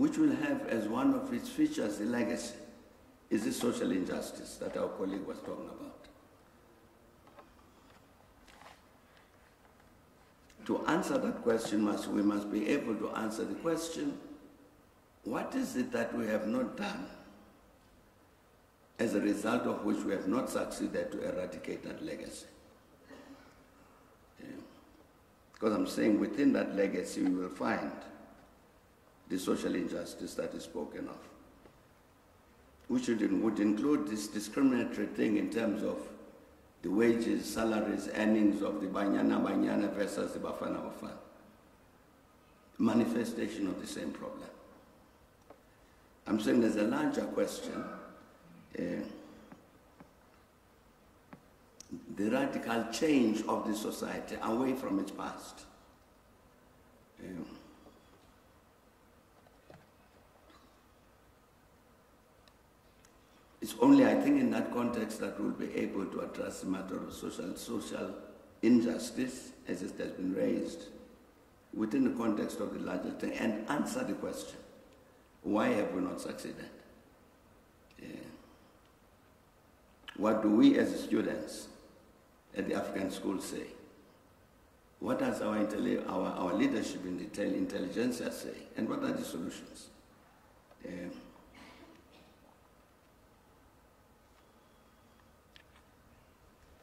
which will have as one of its features the legacy, is the social injustice that our colleague was talking about. To answer that question, must, we must be able to answer the question, what is it that we have not done as a result of which we have not succeeded to eradicate that legacy? Because I'm saying within that legacy, we will find the social injustice that is spoken of, which would, would include this discriminatory thing in terms of the wages, salaries, earnings of the Banyana Banyana versus the Bafana Bafana. Manifestation of the same problem. I'm saying there's a larger question. Uh, the radical change of the society away from its past. Um, It's only, I think, in that context that we'll be able to address the matter of social, social injustice as it has been raised within the context of the larger thing and answer the question, why have we not succeeded? Yeah. What do we as students at the African school say? What does our, our, our leadership in the intelligentsia say? And what are the solutions? Yeah.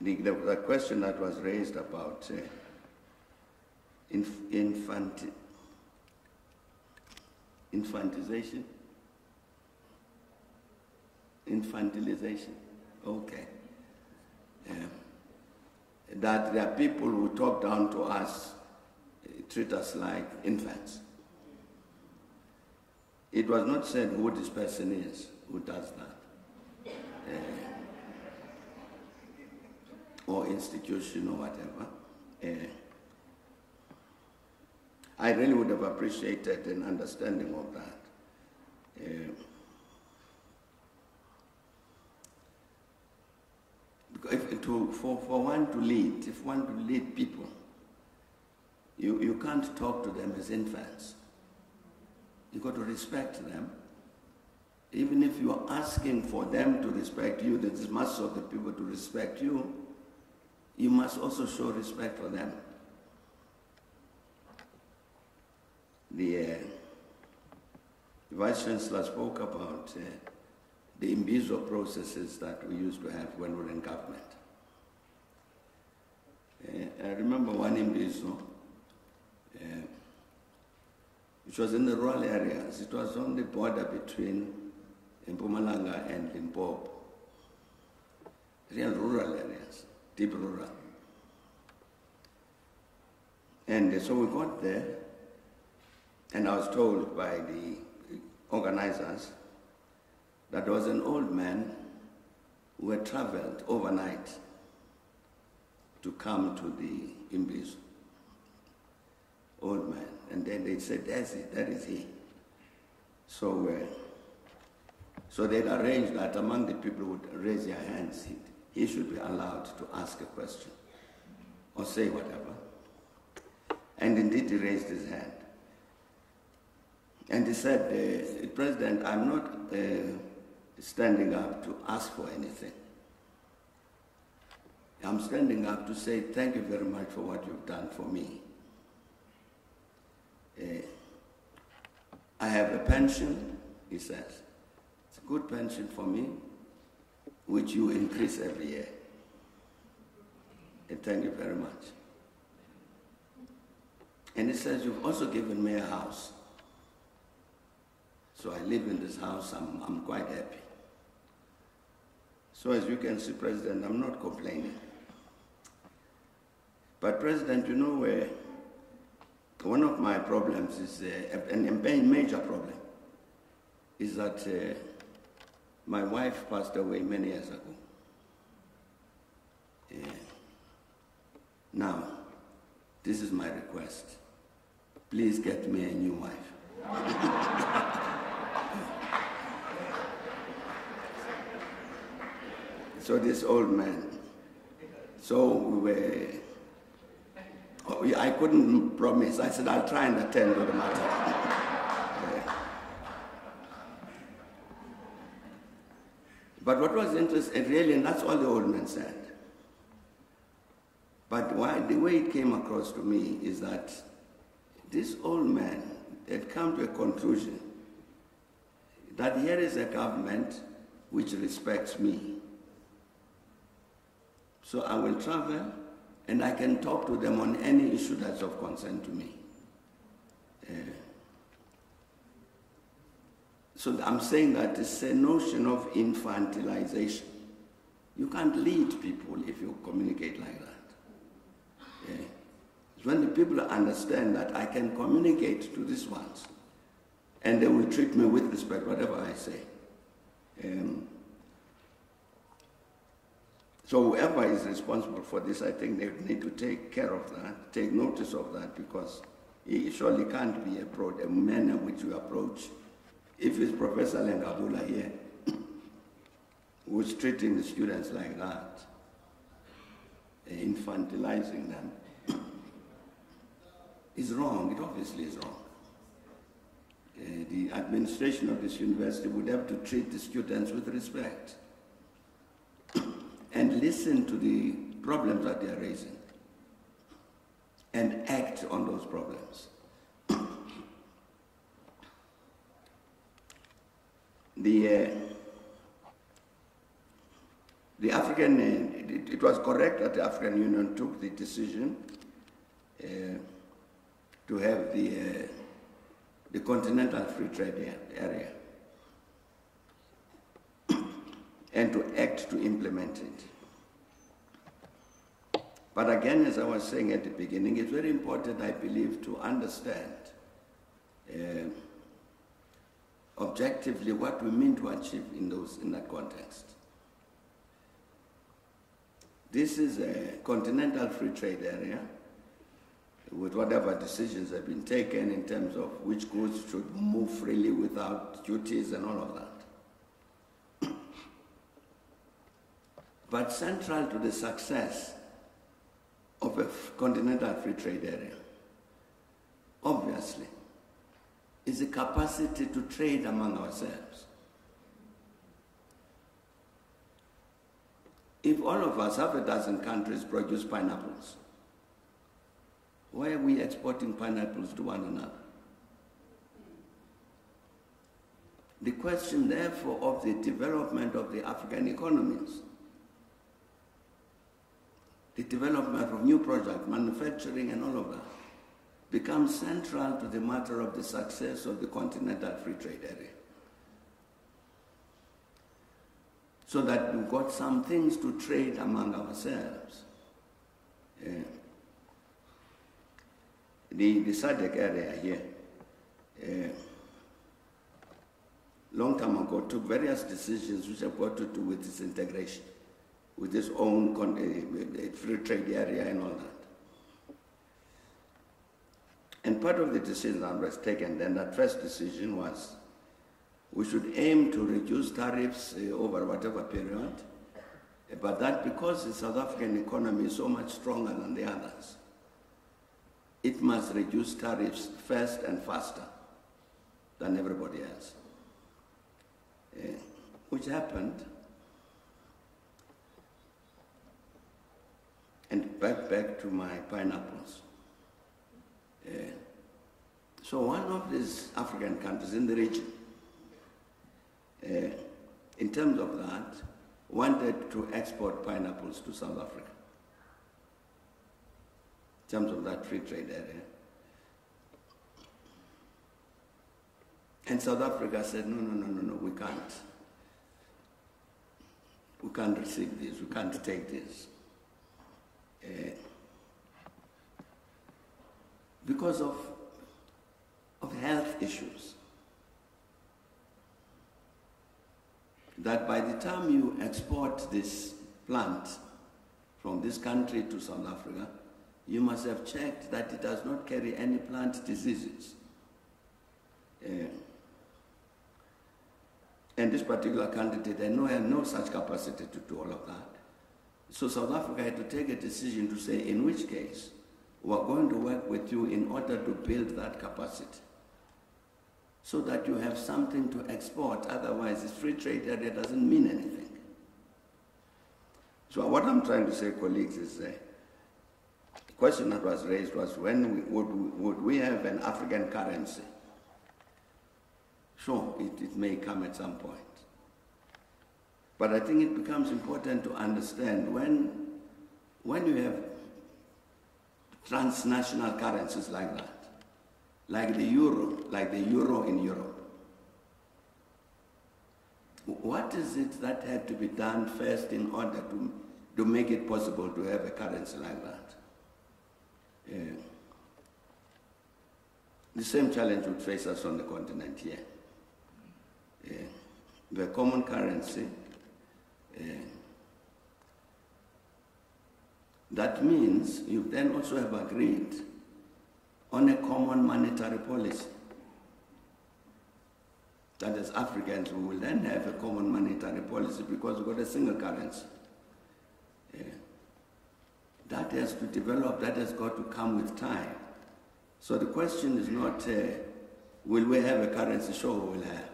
The, the, the question that was raised about uh, inf infant, infantization, infantilization, okay. Um, that there are people who talk down to us, uh, treat us like infants. It was not said who this person is who does that. Uh, or institution or whatever. Uh, I really would have appreciated an understanding of that. Uh, if to, for, for one to lead, if one to lead people, you, you can't talk to them as infants. You've got to respect them. Even if you are asking for them to respect you, there's mass of the people to respect you, you must also show respect for them. The, uh, Vice Chancellor spoke about uh, the Imbizo processes that we used to have when we were in government. Uh, I remember one Imbizo, uh, which was in the rural areas. It was on the border between Mpumalanga and Limpopo, real rural areas deep. And so we got there, and I was told by the organizers that there was an old man who had traveled overnight to come to the Imbizo. Old man. And then they said, that's it, that is he. So, uh, so they'd arranged that among the people who would raise their hands, he should be allowed to ask a question or say whatever. And indeed, he raised his hand. And he said, uh, President, I'm not uh, standing up to ask for anything. I'm standing up to say thank you very much for what you've done for me. Uh, I have a pension, he says. It's a good pension for me which you increase every year. And thank you very much. And it says, You've also given me a house. So I live in this house, I'm, I'm quite happy. So as you can see, President, I'm not complaining. But President, you know, uh, one of my problems is, uh, a, a major problem, is that uh, my wife passed away many years ago. Yeah. Now, this is my request. Please get me a new wife. so this old man, so we were, oh, I couldn't promise. I said, I'll try and attend to the matter. But what was interesting, really, and that's all the old man said. But why, the way it came across to me is that this old man had come to a conclusion that here is a government which respects me. So I will travel and I can talk to them on any issue that's of concern to me. Uh, so I'm saying that it's a notion of infantilization. You can't lead people if you communicate like that. Yeah. When the people understand that I can communicate to these ones and they will treat me with respect, whatever I say. Um, so whoever is responsible for this, I think they need to take care of that, take notice of that, because it surely can't be a, a manner which you approach. If it's Professor LenkaBula here, who's treating the students like that, infantilizing them, is wrong. It obviously is wrong. Uh, the administration of this university would have to treat the students with respect and listen to the problems that they are raising and act on those problems. The, uh, the African, uh, it, it, was correct that the African Union took the decision uh, to have the, uh, the continental free trade area and to act to implement it. But again, as I was saying at the beginning, it's very important, I believe, to understand uh, objectively what we mean to achieve in, those, in that context. This is a continental free trade area with whatever decisions have been taken in terms of which goods should move freely without duties and all of that. but central to the success of a continental free trade area, obviously, is the capacity to trade among ourselves. If all of us, half a dozen countries, produce pineapples, why are we exporting pineapples to one another? The question, therefore, of the development of the African economies, the development of new projects, manufacturing, and all of that, becomes central to the matter of the success of the continental free trade area. So that we've got some things to trade among ourselves. Yeah the, the SADC area here, uh, long time ago, took various decisions which have got to do with this integration, with its own uh, free trade area and all that. And part of the decision that was taken then, that first decision was we should aim to reduce tariffs uh, over whatever period, but that because the South African economy is so much stronger than the others, it must reduce tariffs first and faster than everybody else. Uh, which happened. And back, back to my pineapples. So one of these African countries in the region, uh, in terms of that, wanted to export pineapples to South Africa in terms of that free trade area. And South Africa said, no, no, no, no, no, we can't. We can't receive this, we can't take this. Uh, because of, of health issues. That by the time you export this plant from this country to South Africa, you must have checked that it does not carry any plant diseases. Uh, and this particular candidate had no, had no such capacity to do all of that. So South Africa had to take a decision to say, in which case, we're going to work with you in order to build that capacity so that you have something to export. Otherwise, this free trade area doesn't mean anything. So what I'm trying to say, colleagues, is uh, the question that was raised was when we, would, would we have an African currency? Sure, it, it may come at some point. But I think it becomes important to understand when, when you have transnational currencies like that, like the euro, like the euro in Europe, what is it that had to be done first in order to, to make it possible to have a currency like that? Yeah. The same challenge would face us on the continent here. Yeah. Uh, the common currency. Yeah. That means you then also have agreed on a common monetary policy that as Africans we will then have a common monetary policy because we've got a single currency. Yeah. That has to develop, that has got to come with time. So the question is not, uh, will we have a currency? Sure, we will have.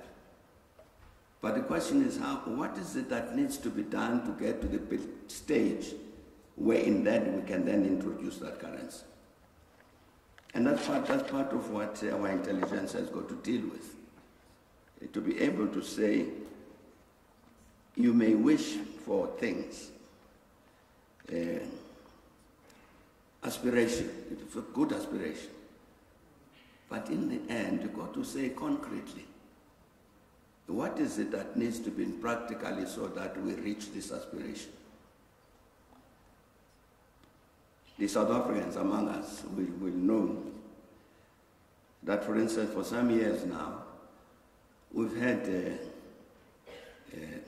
But the question is, how, what is it that needs to be done to get to the stage where in that we can then introduce that currency? And that's part, that's part of what our intelligence has got to deal with to be able to say, you may wish for things, uh, aspiration, it's a good aspiration. But in the end, you've got to say concretely, what is it that needs to be practically so that we reach this aspiration? The South Africans among us will, will know that, for instance, for some years now, We've had uh, uh,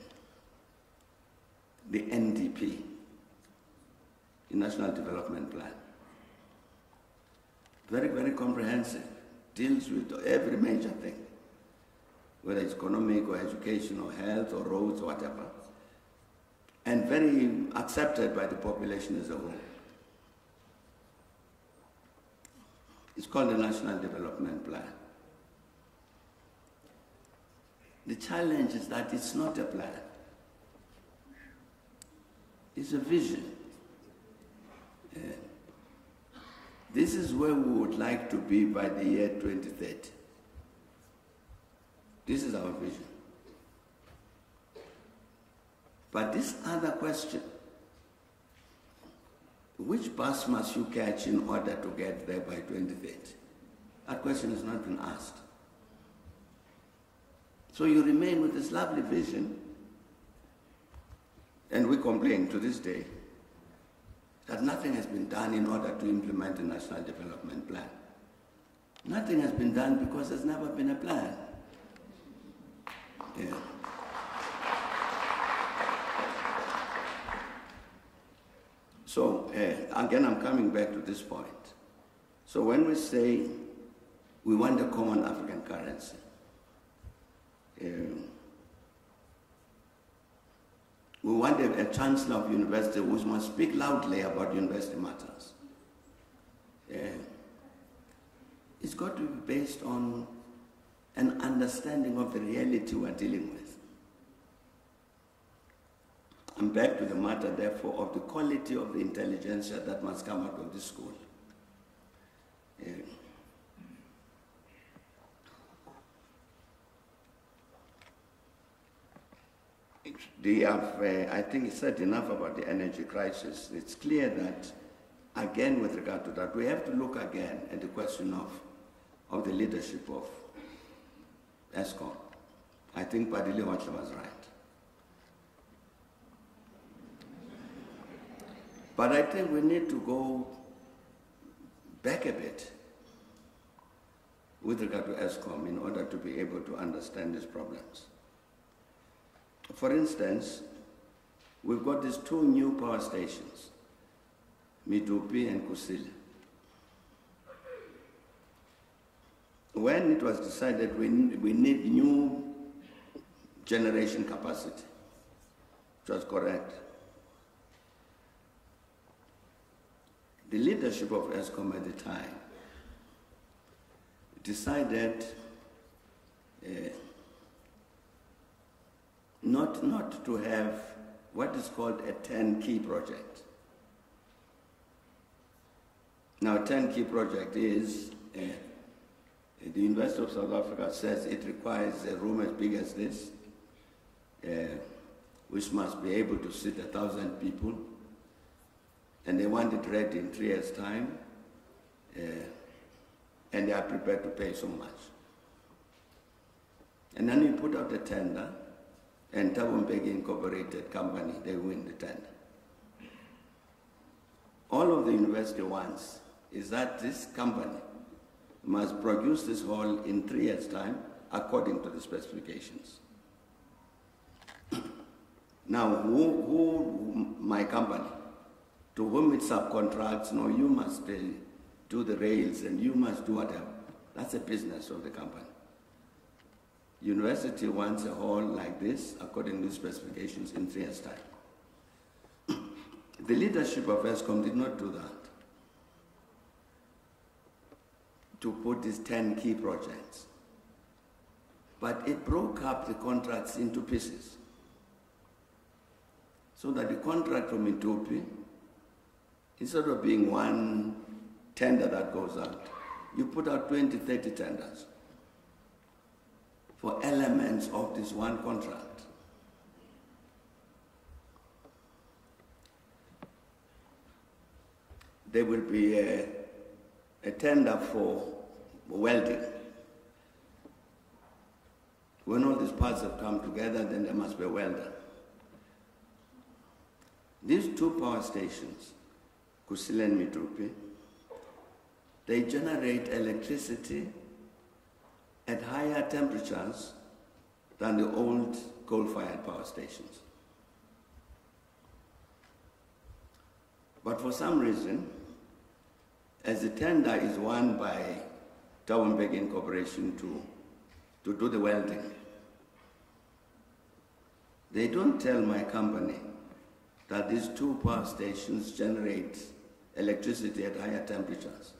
the NDP, the National Development Plan. Very, very comprehensive, deals with every major thing, whether it's economic or education or health or roads or whatever, and very accepted by the population as a whole. It's called the National Development Plan. The challenge is that it's not a plan. It's a vision. Uh, this is where we would like to be by the year 2030. This is our vision. But this other question, which bus must you catch in order to get there by 2030? That question has not been asked. So you remain with this lovely vision, and we complain to this day that nothing has been done in order to implement the National Development Plan. Nothing has been done because there's never been a plan. Yeah. So, again, I'm coming back to this point. So when we say we want a common African currency, um, we want a, a, chancellor of university who must speak loudly about university matters. Uh, it's got to be based on an understanding of the reality we're dealing with. And back to the matter, therefore, of the quality of the intelligentsia that must come out of this school. Uh, They have, uh, I think, said enough about the energy crisis. It's clear that, again, with regard to that, we have to look again at the question of, of the leadership of Eskom. I think Padile Watla was right. But I think we need to go back a bit with regard to Eskom in order to be able to understand these problems. For instance, we've got these two new power stations, Medupi and Kusile. When it was decided we, we need new generation capacity, it was correct. The leadership of Eskom at the time decided uh, not, not to have what is called a turnkey project. Now, a turnkey project is uh, the University of South Africa says it requires a room as big as this, uh, which must be able to seat a thousand people, and they want it ready in three years' time, uh, and they are prepared to pay so much. And then you put out a tender, and Thabo Mbeki Incorporated Company, they win the tender. All of the university wants is that this company must produce this hall in three years' time according to the specifications. now, who, who, my company, to whom it subcontracts, no, you must uh, do the rails and you must do whatever. That's a business of the company. University wants a hall like this according to specifications in three years' time. the leadership of Eskom did not do that. to put these turnkey projects. But it broke up the contracts into pieces. So that the contract from Medupi, instead of being one tender that goes out, you put out 20, 30 tenders for elements of this one contract. There will be a a tender for welding. When all these parts have come together, then there must be a welder. These two power stations, Kusile and they generate electricity at higher temperatures than the old coal-fired power stations. But for some reason, as the tender is won by Thabo Mbeki Corporation to, to do the welding, they don't tell my company that these two power stations generate electricity at higher temperatures.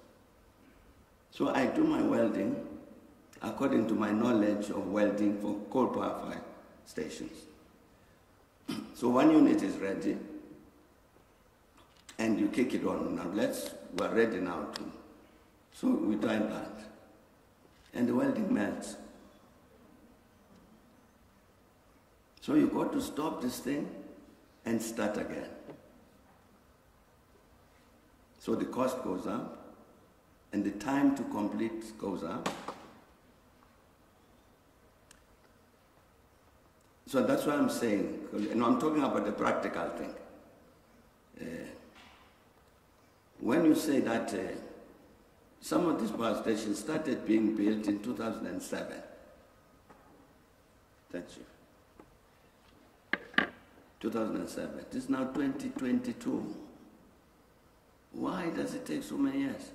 So I do my welding according to my knowledge of welding for coal power fire stations. so one unit is ready, and you kick it on. Now let's we're ready now to. So we try that. And the welding melts. So you got to stop this thing and start again. So the cost goes up and the time to complete goes up. So that's why I'm saying, and I'm talking about the practical thing. Uh, when you say that uh, some of these power stations started being built in 2007, thank you. 2007. It is now 2022. Why does it take so many years?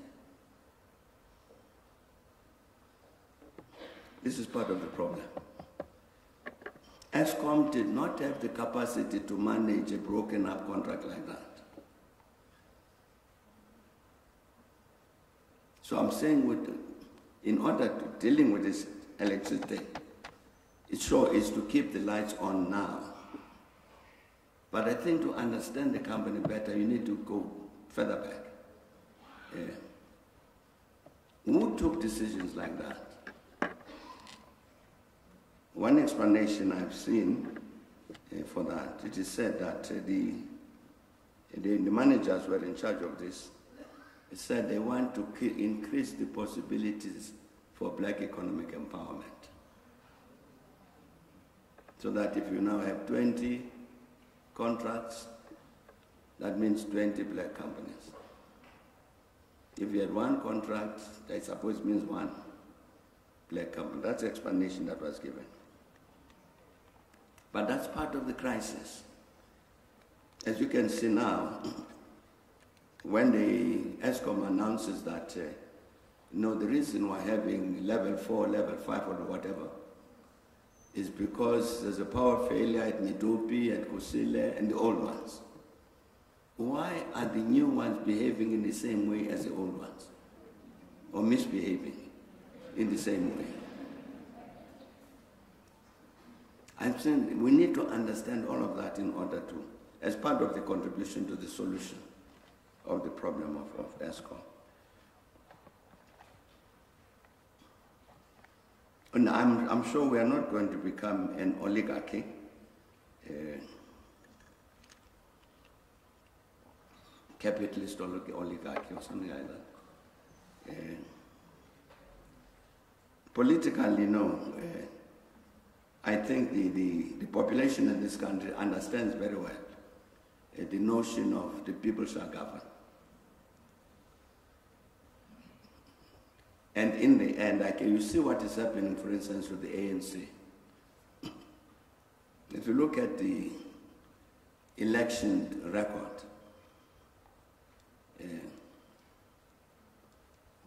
This is part of the problem. Eskom did not have the capacity to manage a broken up contract like that. So I'm saying with, in order to dealing with this electricity, it sure is to keep the lights on now. But I think to understand the company better, you need to go further back. Yeah. Who took decisions like that? One explanation I've seen uh, for that, it is said that uh, the, the, the managers were in charge of this It said they want to increase the possibilities for black economic empowerment. So that if you now have 20 contracts, that means 20 black companies. If you had one contract, I suppose means one black company. That's the explanation that was given. But that's part of the crisis. As you can see now, when the Eskom announces that, uh, you know, the reason we're having level four, level five, or whatever, is because there's a power failure at Medupi, at Kusile, and the old ones. Why are the new ones behaving in the same way as the old ones? Or misbehaving in the same way? I'm saying we need to understand all of that in order to, as part of the contribution to the solution of the problem of, of Eskom. And I'm, I'm sure we are not going to become an oligarchy. Uh, capitalist oligarchy or something like that. Uh, politically, no. Uh, I think the, the, the, population in this country understands very well uh, the notion of the people shall govern. And in the end, like, you see what is happening, for instance, with the ANC. If you look at the election record,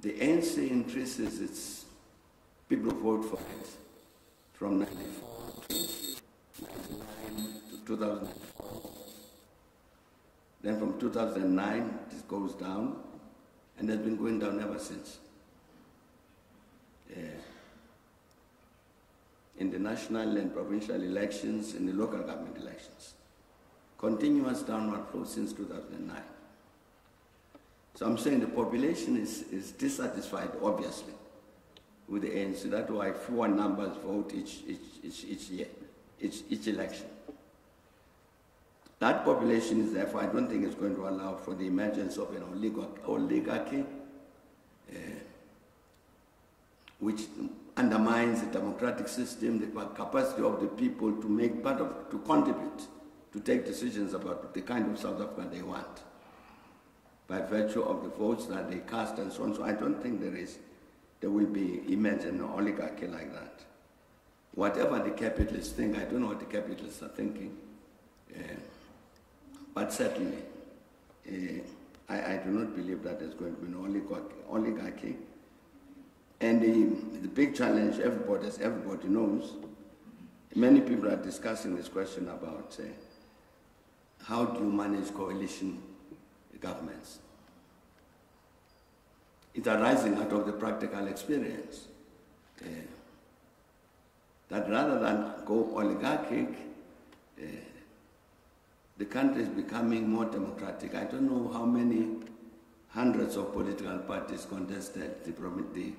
the ANC increases its people vote for it from 94 to 99 to 2004. Then from 2009, it goes down, and has been going down ever since. Uh, in the national and provincial elections, in the local government elections. Continuous downward flow since 2009. So I'm saying the population is, is dissatisfied, obviously, with the ANC. That's why fewer numbers vote each, each, each, each year, each, each election. That population is therefore, I don't think it's going to allow for the emergence of an oligarchy, uh, which undermines the democratic system, the capacity of the people to make part of, to contribute, to take decisions about the kind of South Africa they want by virtue of the votes that they cast and so on. So I don't think there is, there will be imagine an oligarchy like that. Whatever the capitalists think, I don't know what the capitalists are thinking, uh, but certainly, uh, I, I, do not believe that there's going to be an oligarchy. And the, the big challenge, everybody, as everybody knows, many people are discussing this question about uh, how do you manage coalition governments. It's arising out of the practical experience. Uh, that rather than go oligarchic, uh, the country is becoming more democratic. I don't know how many hundreds of political parties contested the, the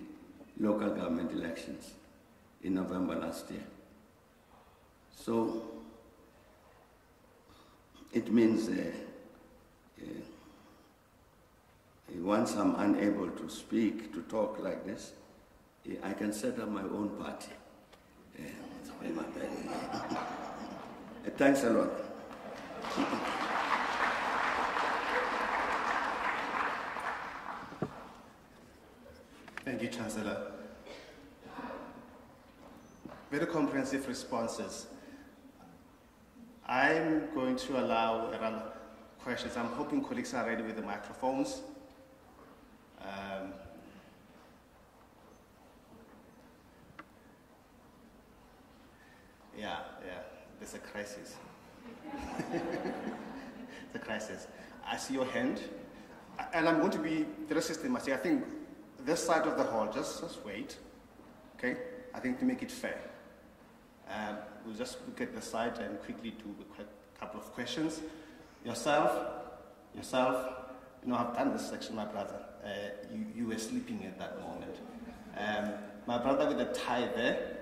local government elections in November last year. So it means uh, uh, once I'm unable to speak, to talk like this, I can set up my own party. Thanks a lot. Thank you, Chancellor. Very comprehensive responses. I'm going to allow questions. I'm hoping colleagues are ready with the microphones. Um, yeah, yeah, there's a crisis. the crisis. I see your hand, and I'm going to be very systematic. I think this side of the hall, just, just wait, okay? I think to make it fair. Um, we'll just look at the side and quickly do a couple of questions. Yourself, yourself, you know, I've done this section, my brother. Uh, you, you were sleeping at that moment. Um, my brother with a tie there.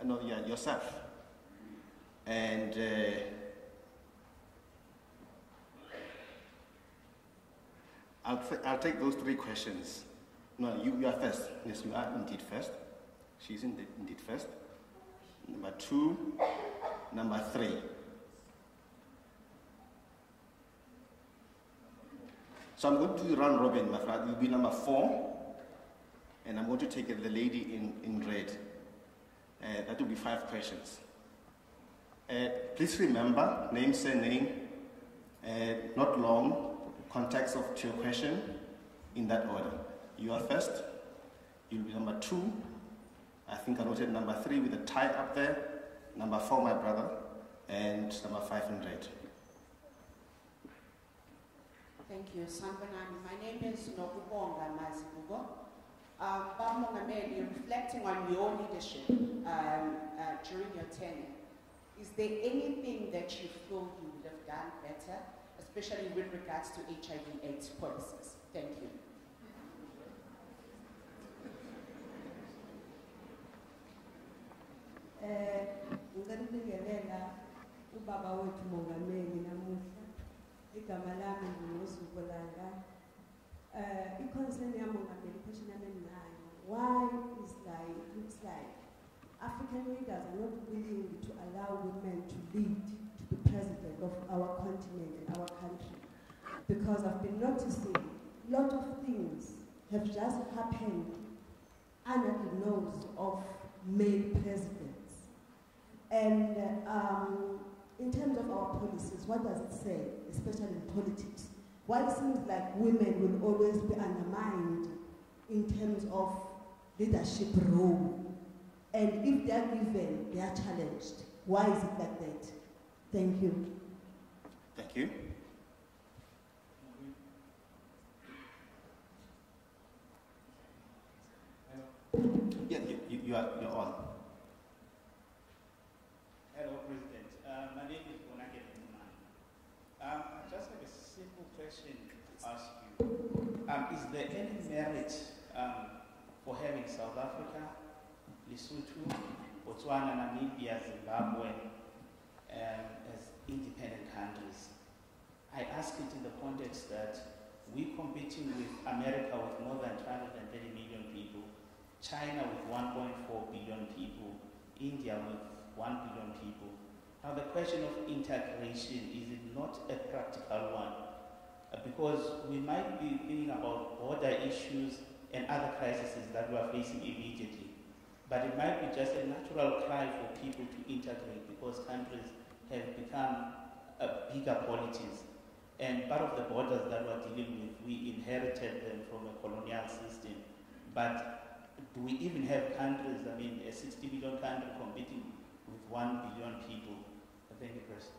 Uh, no, yeah, yourself. And uh, I'll, I'll take those three questions. No, you, you are first. Yes, you are indeed first. She's indeed, indeed first. Number two, number three. So I'm going to round robin, my friend. You'll be number four, and I'm going to take the lady in, in red. Uh, that will be five questions. Uh, please remember, name, surname, uh, not long, context of your question, in that order. You are first, you'll be number two, I think I noted number three with a tie up there, number four, my brother, and number five in red. Thank you, Sanibonani. My name is Nokubonga Mazibugo. Um, Baba Mongameli, reflecting on your leadership um, uh, during your tenure, is there anything that you feel you would have done better, especially with regards to HIV/AIDS policies? Thank you. Namuhla igama lami nguZukolanga eh i-concern yamongameli question yami enginayo why is like looks like African leaders are not willing to allow women to lead to be president of our continent and our country? Because I've been noticing a lot of things have just happened under the nose of male presidents. And um, in terms of our policies, what does it say, especially in politics? Why it seems like women will always be undermined in terms of leadership role? And if they are given, they are challenged. Why is it like that? Thank you. Thank you. Yeah, you, you, are, you're on. Hello, President. Um, I just have a simple question to ask you. Um, is there any merit um, for having South Africa, Lesotho, Botswana, Namibia, Zimbabwe um, as independent countries? I ask it in the context that we're competing with America with more than 230 million people, China with 1.4 billion people, India with 1 billion people. Now the question of integration, is it not a practical one? Uh, because we might be thinking about border issues and other crises that we are facing immediately. But it might be just a natural cry for people to integrate because countries have become uh, bigger polities. And part of the borders that we're dealing with, we inherited them from a colonial system. But do we even have countries, I mean, a 60 million country competing with 1 billion people? Thank you, President.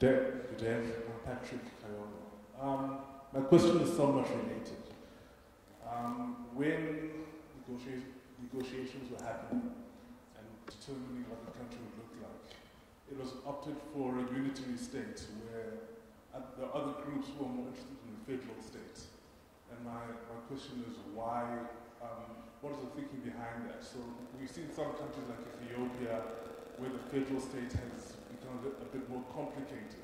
Good day, good day. I'm Patrick Kayono. Um, my question is somewhat related. Um, when negotiations, negotiations were happening and determining what the country would look like, it was opted for a unitary state where uh, the other groups were more interested in the federal state. And my, my question is why, um, what is the thinking behind that? So we've seen some countries like Ethiopia where the federal state has become a bit, more complicated.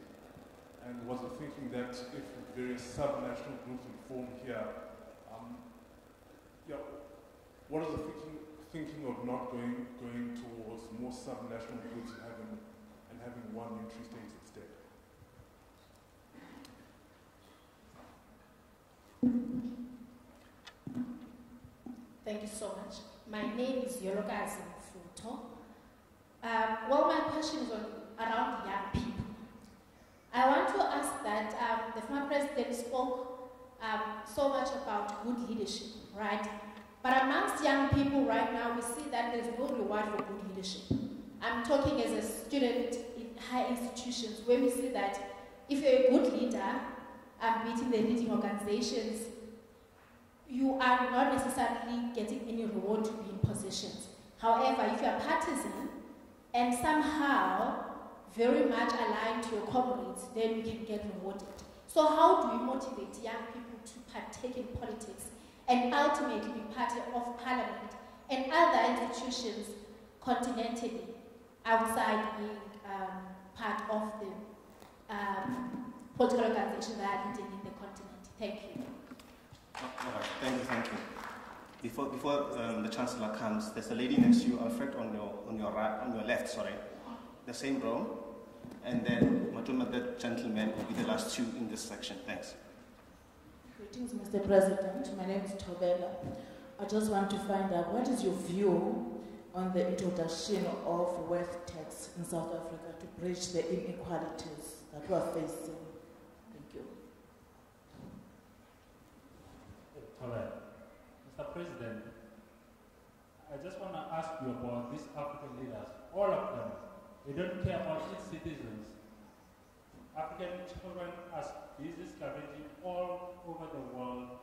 And was the thinking that if various sub-national groups would form here, um, yeah, what is the thinking, thinking of not going, going towards more sub-national groups and having, and having one unitary state instead? Thank you so much. My name is Yolokazi Mfuto. Um, well, my question is on, around young people. I want to ask that um, the former president spoke um, so much about good leadership, right? But amongst young people right now, we see that there's no reward for good leadership. I'm talking as a student in high institutions where we see that if you're a good leader, um, meeting the leading organizations, you are not necessarily getting any reward to be in positions. However, if you are partisan and somehow very much aligned to your comrades, then you can get rewarded. So how do we motivate young people to partake in politics and ultimately be part of parliament and other institutions continentally outside being um, part of the um, political organizations that are leading in the continent? Thank you. Thank you, thank you. Before, before um, the Chancellor comes, there's a lady next to you, Alfred, on your, on your, right, on your left, sorry, the same row. And then Matuma, that gentleman will be the last two in this section. Thanks. Greetings, Mr. President. My name is Tobela. I just want to find out what is your view on the introduction of wealth tax in South Africa to bridge the inequalities that we are facing? Thank you. All right. Mr. President, I just want to ask you about these African leaders. All of them, they don't care about its citizens. African children are busy scavenging all over the world,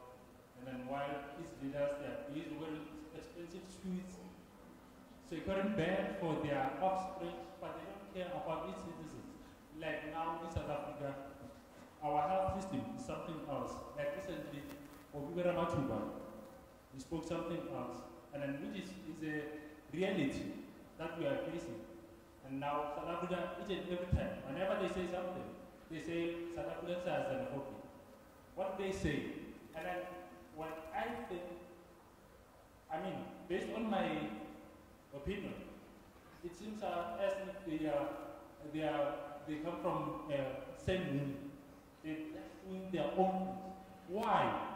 and then while its leaders they are busy wearing expensive suits, securing bed for their offspring, but they don't care about its citizens. Like now in South Africa, our health system is something else. Like recently, Obibera Matuba, he spoke something else, and then which is, is a reality that we are facing. And now South Africa, each and every time, whenever they say something, they say South Africans are xenophobic. What they say, and then what I think, I mean, based on my opinion, it seems uh, as if they are, they are, they come from uh, same womb. They doing their own. Why?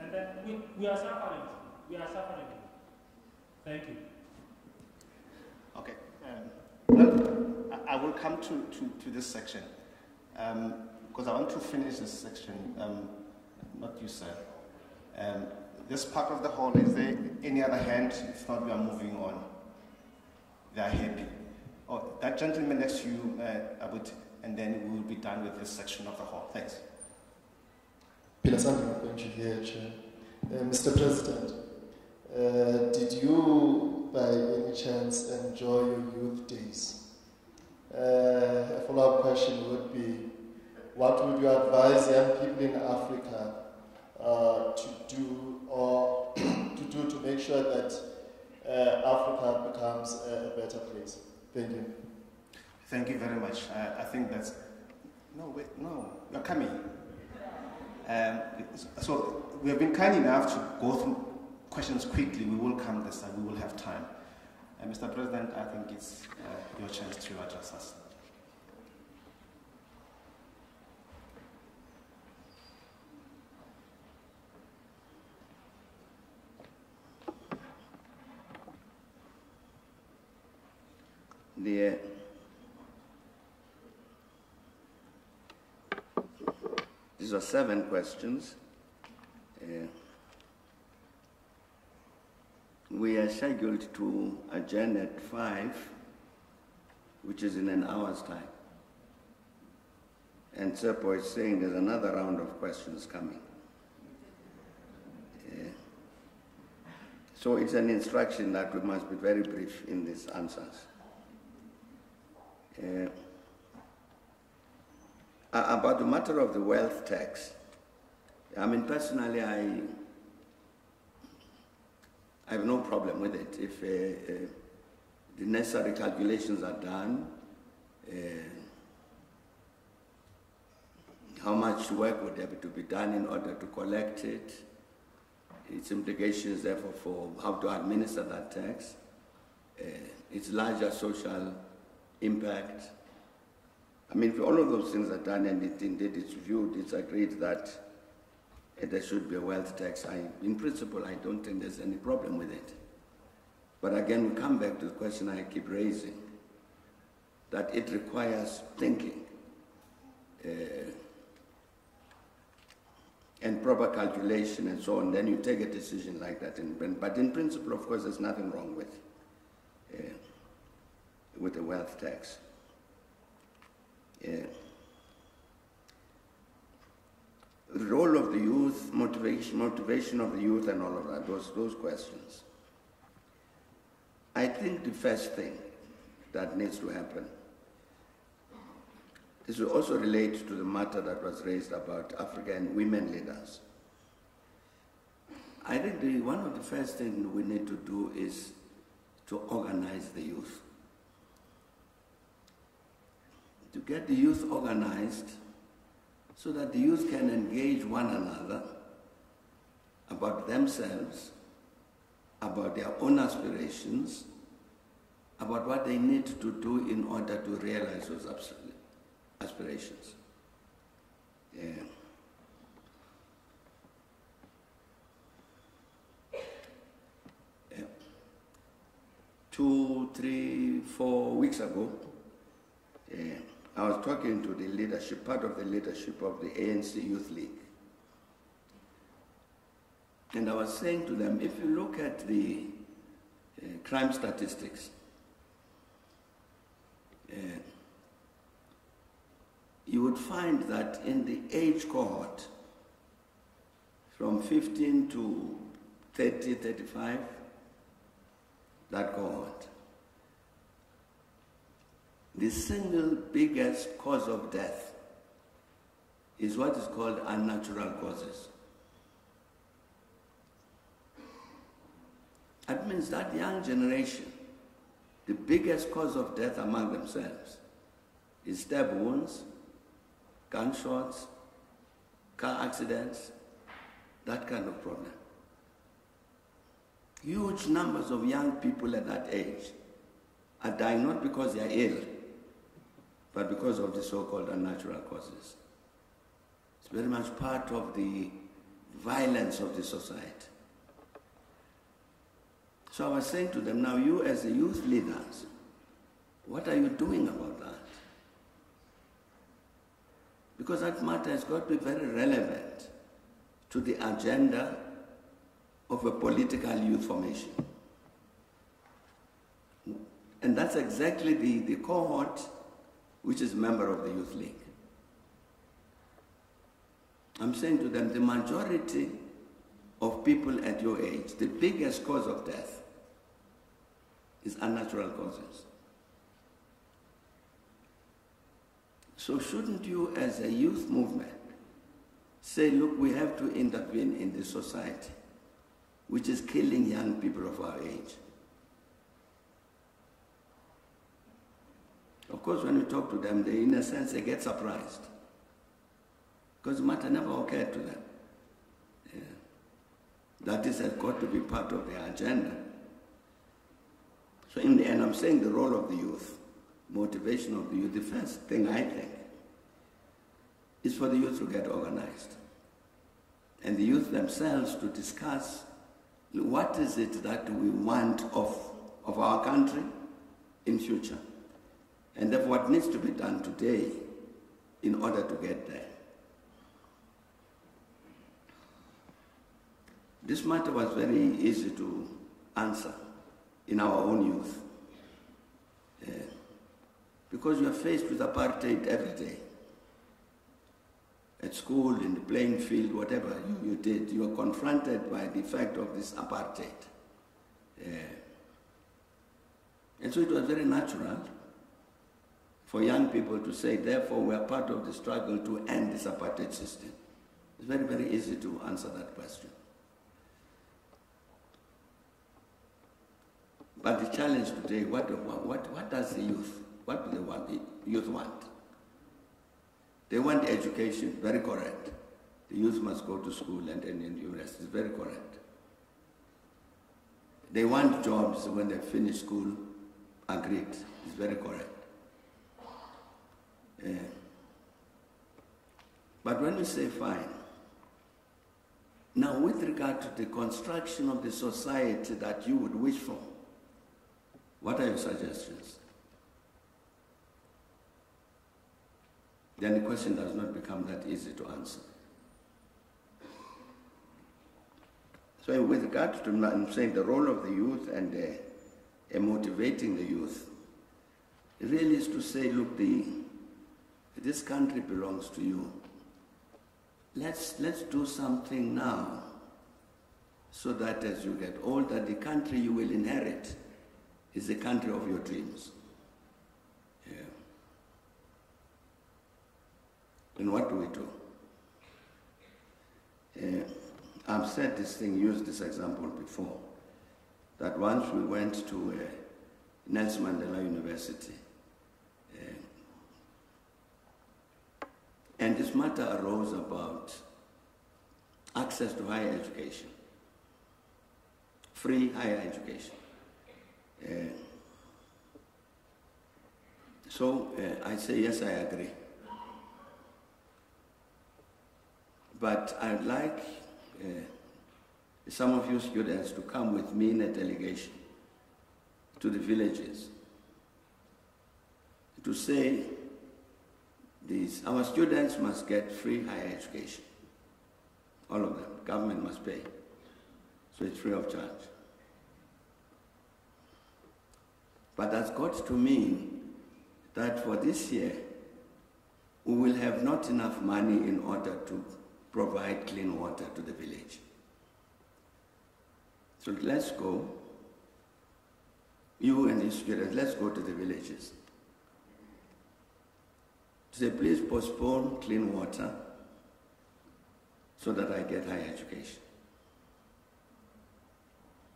And then we, we are suffering. We are suffering. Thank you. Okay. Um, well, I, will come to, to, to this section um, because I want to finish this section. Um, not you, sir. Um, this part of the hall, is there any other hand? If not, we are moving on. They are happy. Oh, that gentleman next to you, uh, Abut, and then we will be done with this section of the hall. Thanks. Pilasandra. Uh, Mr. President, uh, did you by any chance enjoy your youth days? Uh, a follow up question would be what would you advise young people in Africa uh, to do or to do to make sure that uh, Africa becomes a, a, better place? Thank you. Thank you very much. I think that's. No, wait, no, you're coming. Um, so we have been kind enough to go through questions quickly. We will come this time. We will have time. Uh, Mr. President, I think it's uh, your chance to address us. The These are seven questions. Uh, we are scheduled to adjourn at 5, which is in an hour's time. And Tsepo is saying there's another round of questions coming. Uh, so it's an instruction that we must be very brief in these answers. Uh, about the matter of the wealth tax, I mean, personally, I, I have no problem with it. If uh, uh, the necessary calculations are done, uh, how much work would have to be done in order to collect it, its implications, therefore, for how to administer that tax, uh, its larger social impact, I mean, if all of those things are done and it indeed is viewed, it's agreed that uh, there should be a wealth tax, I, in principle, I don't think there's any problem with it. But again, we come back to the question I keep raising, that it requires thinking uh, and proper calculation and so on. Then you take a decision like that. But in principle, of course, there's nothing wrong with, uh, with a wealth tax. Role of the youth, motivation, motivation of the youth, and all of that, those, those questions. I think the first thing that needs to happen this will also relate to the matter that was raised about African women leaders. I think the, one of the first things we need to do is to organize the youth. To get the youth organized so that the youth can engage one another about themselves, about their own aspirations, about what they need to do in order to realize those aspirations. Yeah. Two, three, four weeks ago, I was talking to the leadership, part of the leadership of the ANC Youth League. And I was saying to them, if you look at the uh, crime statistics, uh, you would find that in the age cohort, from 15 to 30, 35, that cohort, the single biggest cause of death is what is called unnatural causes. That means that young generation, the biggest cause of death among themselves is stab wounds, gunshots, car accidents, that kind of problem. Huge numbers of young people at that age are dying not because they are ill, but because of the so-called unnatural causes. It's very much part of the violence of the society. So I was saying to them, now you as the youth leaders, what are you doing about that? Because that matter has got to be very relevant to the agenda of a political youth formation. And that's exactly the, the cohort which is a member of the Youth League. I'm saying to them, the majority of people at your age, the biggest cause of death is unnatural causes. So shouldn't you as a youth movement say, look, we have to intervene in this society, which is killing young people of our age? Of course, when you talk to them, they, in a sense, they get surprised. Because matter never occurred to them. Yeah. That this has got to be part of their agenda. So in the end, I'm saying the role of the youth, motivation of the youth, the first thing I think is for the youth to get organized. And the youth themselves to discuss what is it that we want of, of our country in future. And of what needs to be done today in order to get there. This matter was very easy to answer in our own youth. Uh, because you are faced with apartheid every day. At school, in the playing field, whatever you, you did, you are confronted by the fact of this apartheid. Uh, and so it was very natural for young people to say, therefore, we are part of the struggle to end this apartheid system. It's very, very easy to answer that question. But the challenge today, what, what, what does the youth, what do they want, the youth want? They want education, very correct. The youth must go to school and end in university, very correct. They want jobs when they finish school, agreed, it's very correct. Yeah. But when we say fine, now with regard to the construction of the society that you would wish for, what are your suggestions? Then the question does not become that easy to answer. So with regard to I'm saying the role of the youth and uh, motivating the youth, really is to say, look, the, this country belongs to you. Let's, let's do something now so that as you get older, the country you will inherit is the country of your dreams. Yeah. And what do we do? Uh, I've said this thing, used this example before, that once we went to uh, Nelson Mandela University, and this matter arose about access to higher education, free higher education. Uh, so uh, I say, yes, I agree. But I'd like uh, some of you students to come with me in a delegation to the villages to say this, our students must get free higher education. All of them. Government must pay. So it's free of charge. But that's got to mean that for this year, we will have not enough money in order to provide clean water to the village. So let's go, you and the students, let's go to the villages. Say, please postpone clean water so that I get higher education.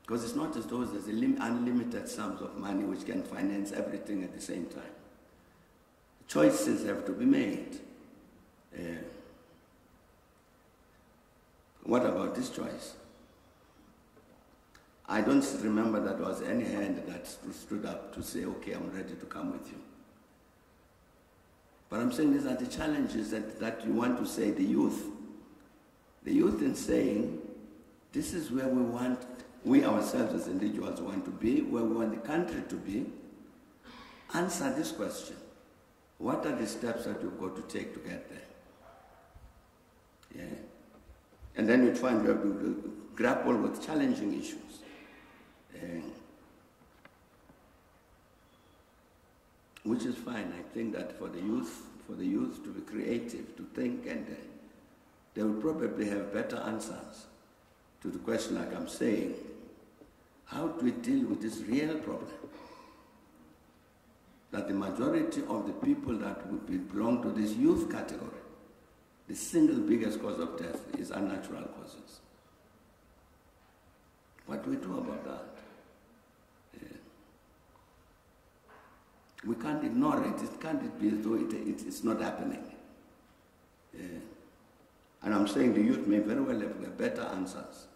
Because it's not as though there's unlimited sums of money which can finance everything at the same time. Choices have to be made. Uh, what about this choice? I don't remember that was any hand that stood up to say, okay, I'm ready to come with you. But I'm saying these are the challenges that, that you want to say the youth. The youth in saying, this is where we want we ourselves as individuals want to be, where we want the country to be, answer this question. What are the steps that you've got to take to get there? Yeah. And then you find you have to grapple with challenging issues. Which is fine. I think that for the youth, for the youth to be creative, to think, and uh, they will probably have better answers to the question, like I'm saying, how do we deal with this real problem? That the majority of the people that would belong to this youth category, the single biggest cause of death is unnatural causes. What do we do about that? We can't ignore it. It can't be as though it, it, it's not happening. And I'm saying the youth may very well have better answers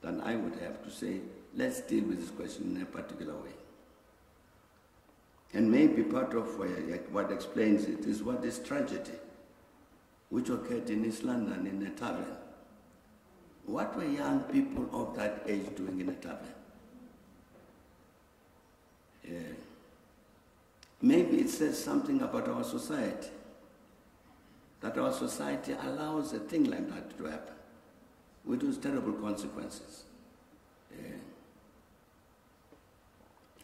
than I would have to say, let's deal with this question in a particular way. And maybe part of what explains it is what is tragedy, which occurred in East London in a tavern. What were young people of that age doing in a tavern? Yeah. Maybe it says something about our society, that our society allows a thing like that to happen with those terrible consequences. Yeah.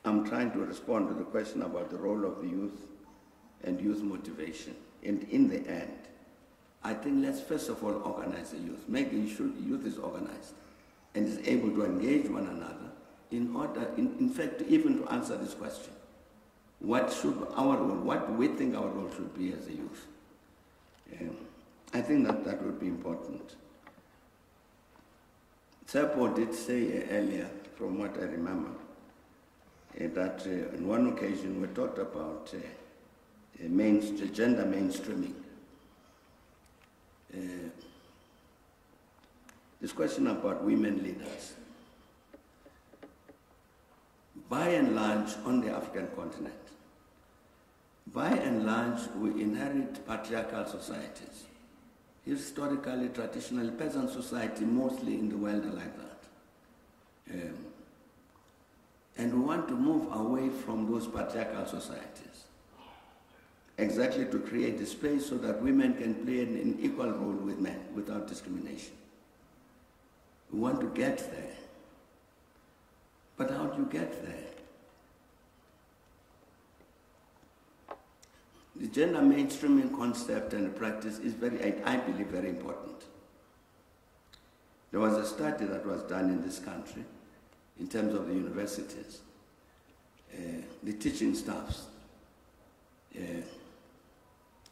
I'm trying to respond to the question about the role of the youth and youth motivation. And in the end, I think let's first of all organize the youth, making sure youth is organized and is able to engage one another in order, in, in fact, even to answer this question. What should our role, what we think our role should be as a youth? Yeah. I think that that would be important. Tsepo did say earlier, from what I remember, uh, that uh, on one occasion we talked about uh, main, gender mainstreaming. this question about women leaders. By and large, on the African continent, by and large, we inherit patriarchal societies historically, traditionally, peasant society mostly in the world are like that. Um, and we want to move away from those patriarchal societies, exactly to create a space so that women can play an equal role with men without discrimination. We want to get there. But how do you get there? The gender mainstreaming concept and practice is very, I, believe, very important. There was a study that was done in this country in terms of the universities, uh, the teaching staffs. Uh,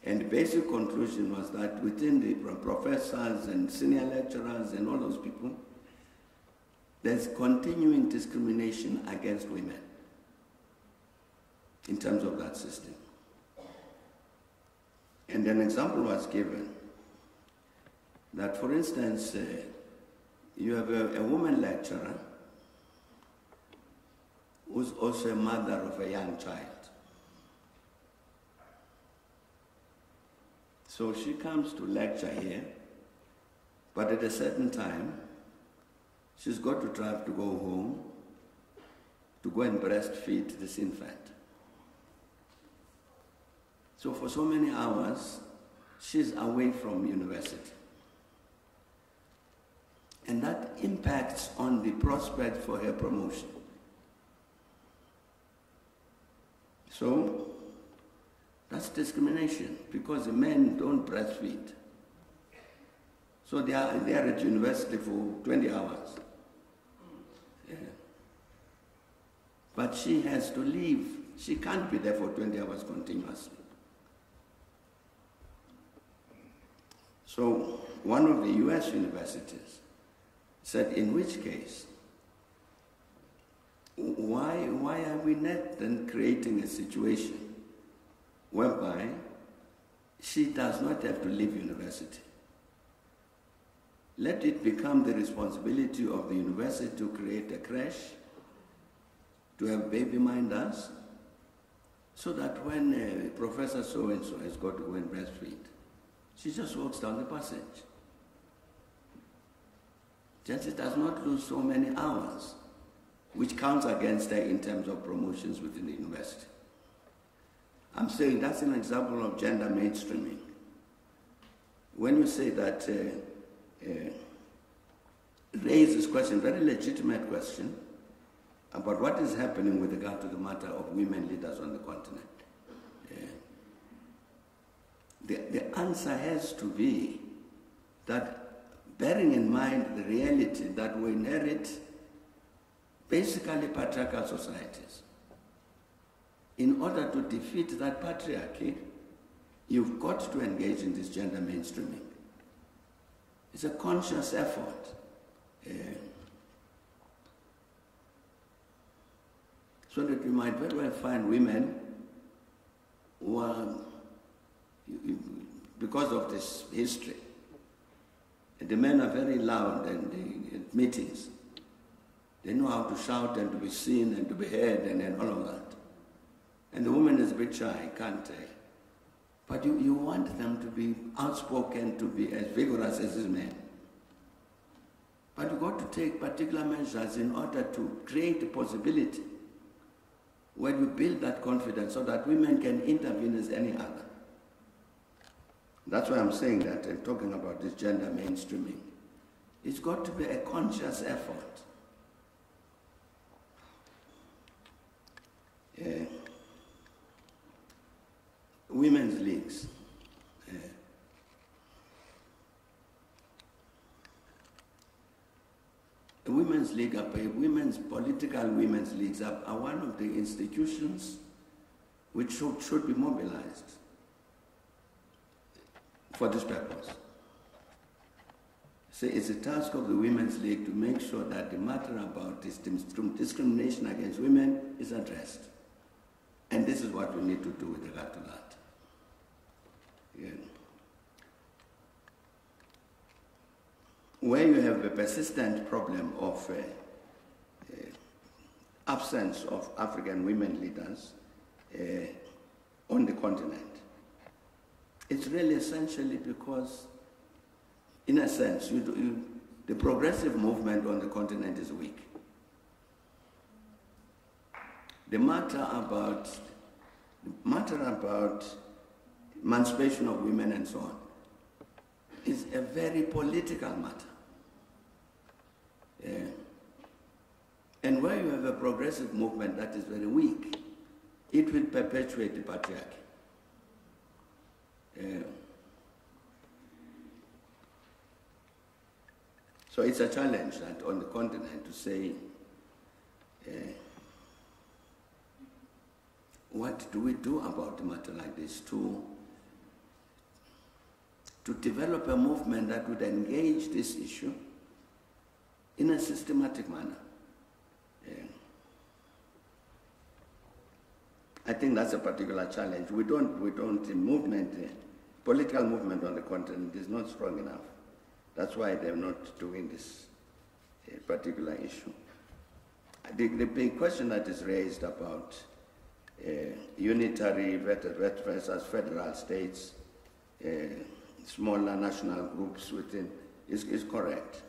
and the basic conclusion was that within the professors and senior lecturers and all those people, there's continuing discrimination against women in terms of that system. And an example was given that, for instance, uh, you have a, a woman lecturer who's also a mother of a young child. So she comes to lecture here, but at a certain time, she's got to drive to go home to go and breastfeed this infant. So for so many hours, she's away from university. And that impacts on the prospect for her promotion. So That's discrimination because the men don't breastfeed. So they are, they are at university for 20 hours. Yeah. But she has to leave. She can't be there for 20 hours continuously. So one of the US universities said, in which case, why, why are we not then creating a situation whereby she does not have to leave university? Let it become the responsibility of the university to create a crash, to have baby minders, so that when uh, Professor so-and-so has got to go and breastfeed, she just walks down the passage. Just it does not lose so many hours, which counts against her in terms of promotions within the university. I'm saying that's an example of gender mainstreaming. When you say that uh, uh, raise this question, very legitimate question, about what is happening with regard to the matter of women leaders on the continent. The, the answer has to be that bearing in mind the reality that we inherit basically patriarchal societies, in order to defeat that patriarchy, you've got to engage in this gender mainstreaming. It's a conscious effort. Uh, so that you might very well find women who are because of this history. The men are very loud and at meetings. They know how to shout and to be seen and to be heard and, and all of that. And the woman is a bit shy, can't tell. But you, you want them to be outspoken, to be as vigorous as these men. But you've got to take particular measures in order to create a possibility where you build that confidence so that women can intervene as any other. That's why I'm saying that and talking about this gender mainstreaming. It's got to be a conscious effort. Yeah. Women's leagues. Yeah. Women's league, women's political women's leagues are, are one of the institutions which should, should be mobilized for this purpose. So it's a task of the Women's League to make sure that the matter about discrimination against women is addressed. And this is what we need to do with regard to that. Yeah. Where you have a persistent problem of uh, uh, absence of African women leaders uh, on the continent, it's really essentially because, in a sense, you, you, the progressive movement on the continent is weak. The matter about, the matter about emancipation of women and so on is a very political matter. Yeah. And where you have a progressive movement that is very weak, it will perpetuate the patriarchy. So it's a challenge that on the continent to say, uh, what do we do about a matter like this to, to develop a movement that would engage this issue in a systematic manner? Yeah. I think that's a particular challenge. We don't, we don't, in movement, uh, political movement on the continent is not strong enough. That's why they're not doing this uh, particular issue. The, the big question that is raised about uh, unitary versus federal states, uh, smaller national groups within, is, is correct.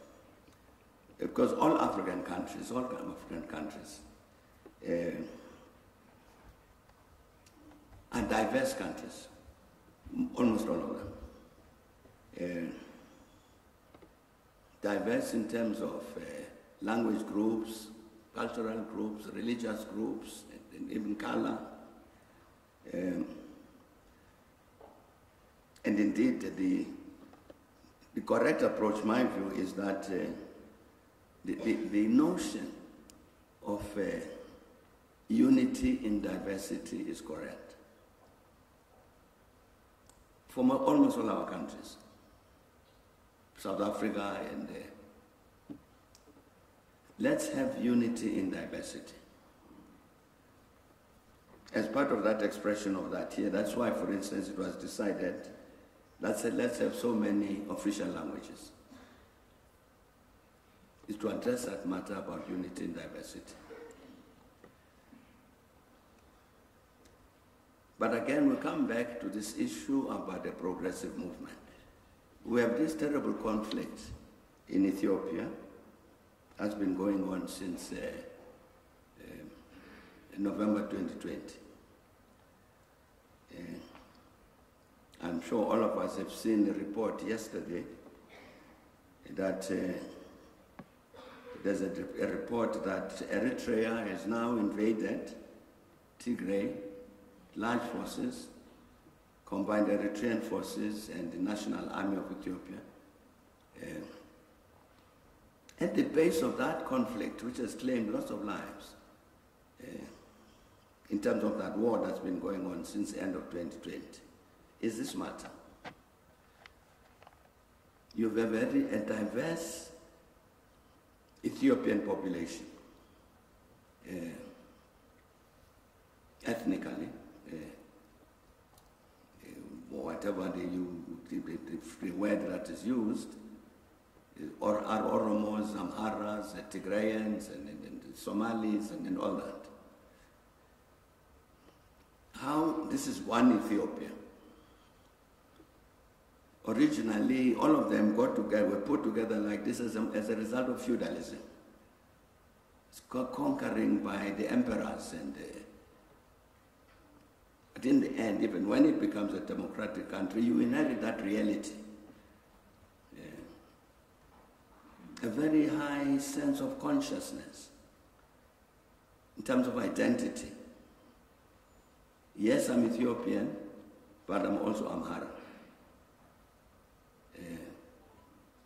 Because all African countries, all African countries, uh, are diverse countries almost all of them. Uh, diverse in terms of uh, language groups, cultural groups, religious groups, and even color. Um, and indeed, the, the correct approach, my view, is that uh, the, the, the, notion of uh, unity in diversity is correct for almost all our countries. South Africa and uh, let's have unity in diversity. As part of that expression of that here, that's why, for instance, it was decided that said, let's have so many official languages. Is to address that matter about unity and diversity. But again, we come back to this issue about the progressive movement. We have this terrible conflict in Ethiopia, has been going on since uh, uh, November 2020. Uh, I'm sure all of us have seen the report yesterday that uh, there's a, a, report that Eritrea has now invaded Tigray, large forces, combined Eritrean forces and the National Army of Ethiopia. Uh, at the base of that conflict, which has claimed lots of lives, uh, in terms of that war that's been going on since the end of 2020, is this matter. You have a very a diverse Ethiopian population, uh, ethnically, uh, whatever the, you, the, the, word that is used, or are Oromos, Amharas, Tigrayans, and, and, and Somalis, and, and all that. How this is one Ethiopia originally all of them got together, were put together like this as a, as a result of feudalism. It's conquering by the emperors and the, but in the end, even when it becomes a democratic country, you inherit that reality. Yeah. A very high sense of consciousness in terms of identity. Yes, I'm Ethiopian, but I'm also Amhara.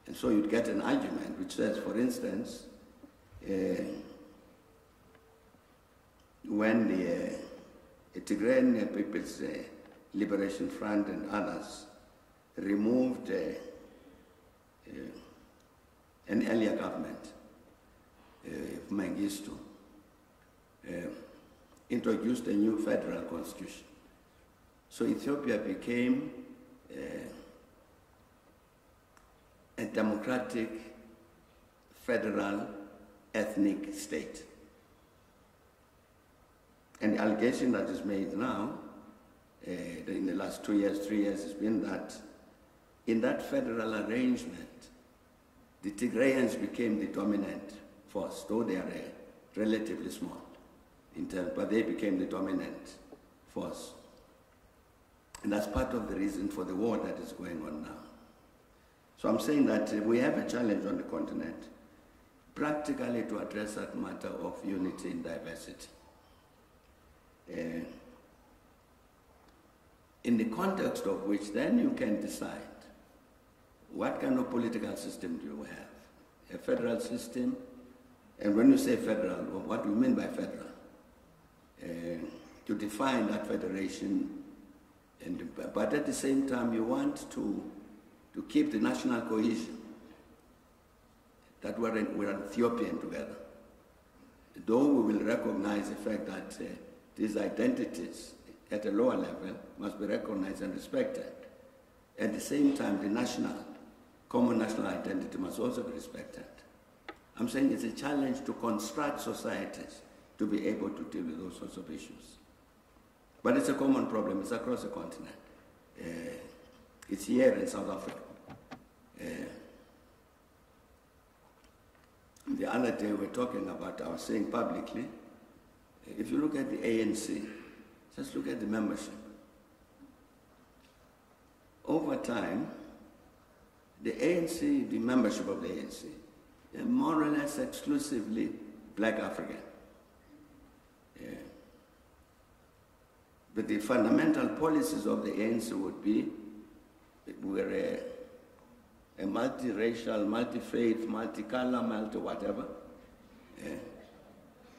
And so you'd get an argument which says, for instance, uh, when the uh, Tigrayan People's uh, Liberation Front and others removed uh, uh, an earlier government, Mengistu, introduced a new federal constitution. So Ethiopia became a democratic federal ethnic state. And the allegation that is made now, uh, in the last two years, three years, has been that in that federal arrangement, the Tigrayans became the dominant force, though they are uh, relatively small in terms, but they became the dominant force. And that's part of the reason for the war that is going on now. So I'm saying that we have a challenge on the continent, practically to address that matter of unity in diversity. Uh, in the context of which then you can decide what kind of political system do you have? A federal system? And when you say federal, what do you mean by federal? Uh, to define that federation, and, but at the same time you want to to keep the national cohesion that we're, in, we're Ethiopian together. Though we will recognize the fact that uh, these identities at a lower level must be recognized and respected. At the same time, the national, common national identity must also be respected. I'm saying it's a challenge to construct societies to be able to deal with those sorts of issues. But it's a common problem, it's across the continent. Uh, it's here in South Africa. Uh, the other day we were talking about, was saying publicly, if you look at the ANC, just look at the membership. Over time, the ANC, the membership of the ANC, they're more or less exclusively black African. Yeah. But the fundamental policies of the ANC would be we're a, a multiracial, multi-faith, multicolor, multi-whatever. Yeah.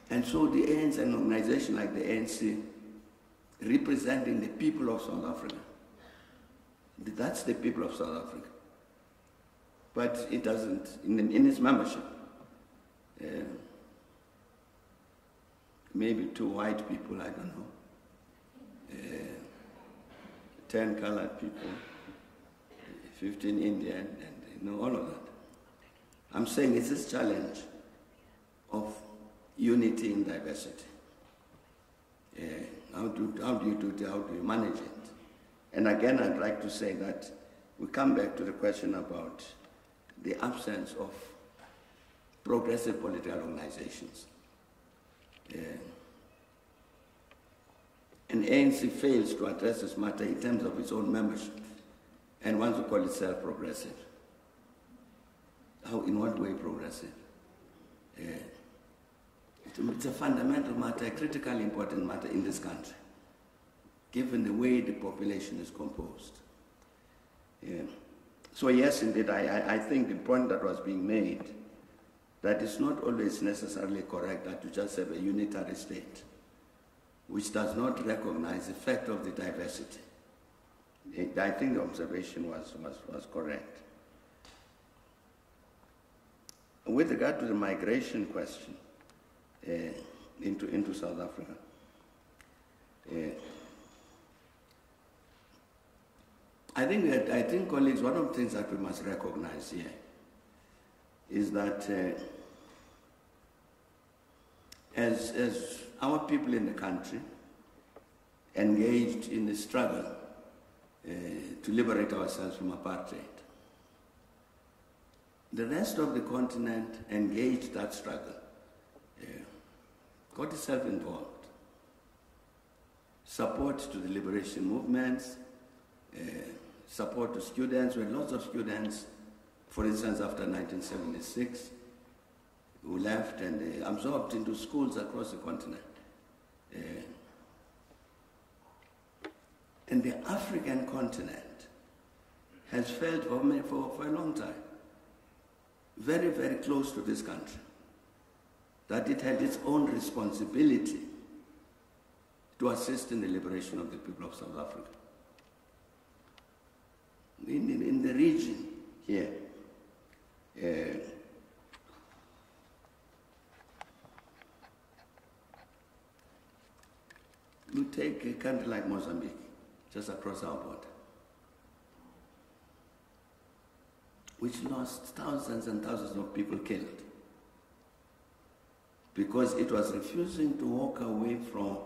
And so the ANC, an organization like the ANC, representing the people of South Africa, that's the people of South Africa. But it doesn't, in, in its membership, uh, maybe two white people, I don't know, uh, 10 colored people, 15 Indian, and you know, all of that. I'm saying it's this challenge of unity in diversity. Uh, how, do, how do you do it? How do you manage it? And again, I'd like to say that we come back to the question about the absence of progressive political organizations. Uh, and ANC fails to address this matter in terms of its own membership and wants to call itself progressive. How, in what way progressive? Uh, it's a fundamental matter, a critically important matter in this country, given the way the population is composed. Yeah. So yes, indeed, I, I, think the point that was being made, that it's not always necessarily correct that you just have a unitary state, which does not recognize the fact of the diversity. I think the observation was, was, was correct. With regard to the migration question, into, into South Africa. Uh, I think that, I think, colleagues, one of the things that we must recognize here is that uh, as, as our people in the country engaged in the struggle uh, to liberate ourselves from apartheid, the rest of the continent engaged that struggle got itself involved. Support to the liberation movements, uh, support to students. We had lots of students, for instance, after 1976, who left and uh, absorbed into schools across the continent. Uh, and the African continent has felt for, for, for a long time very, very close to this country that it had its own responsibility to assist in the liberation of the people of South Africa. In, in, in the region here, uh, you take a country like Mozambique, just across our border, which lost thousands and thousands of people killed because it was refusing to walk away from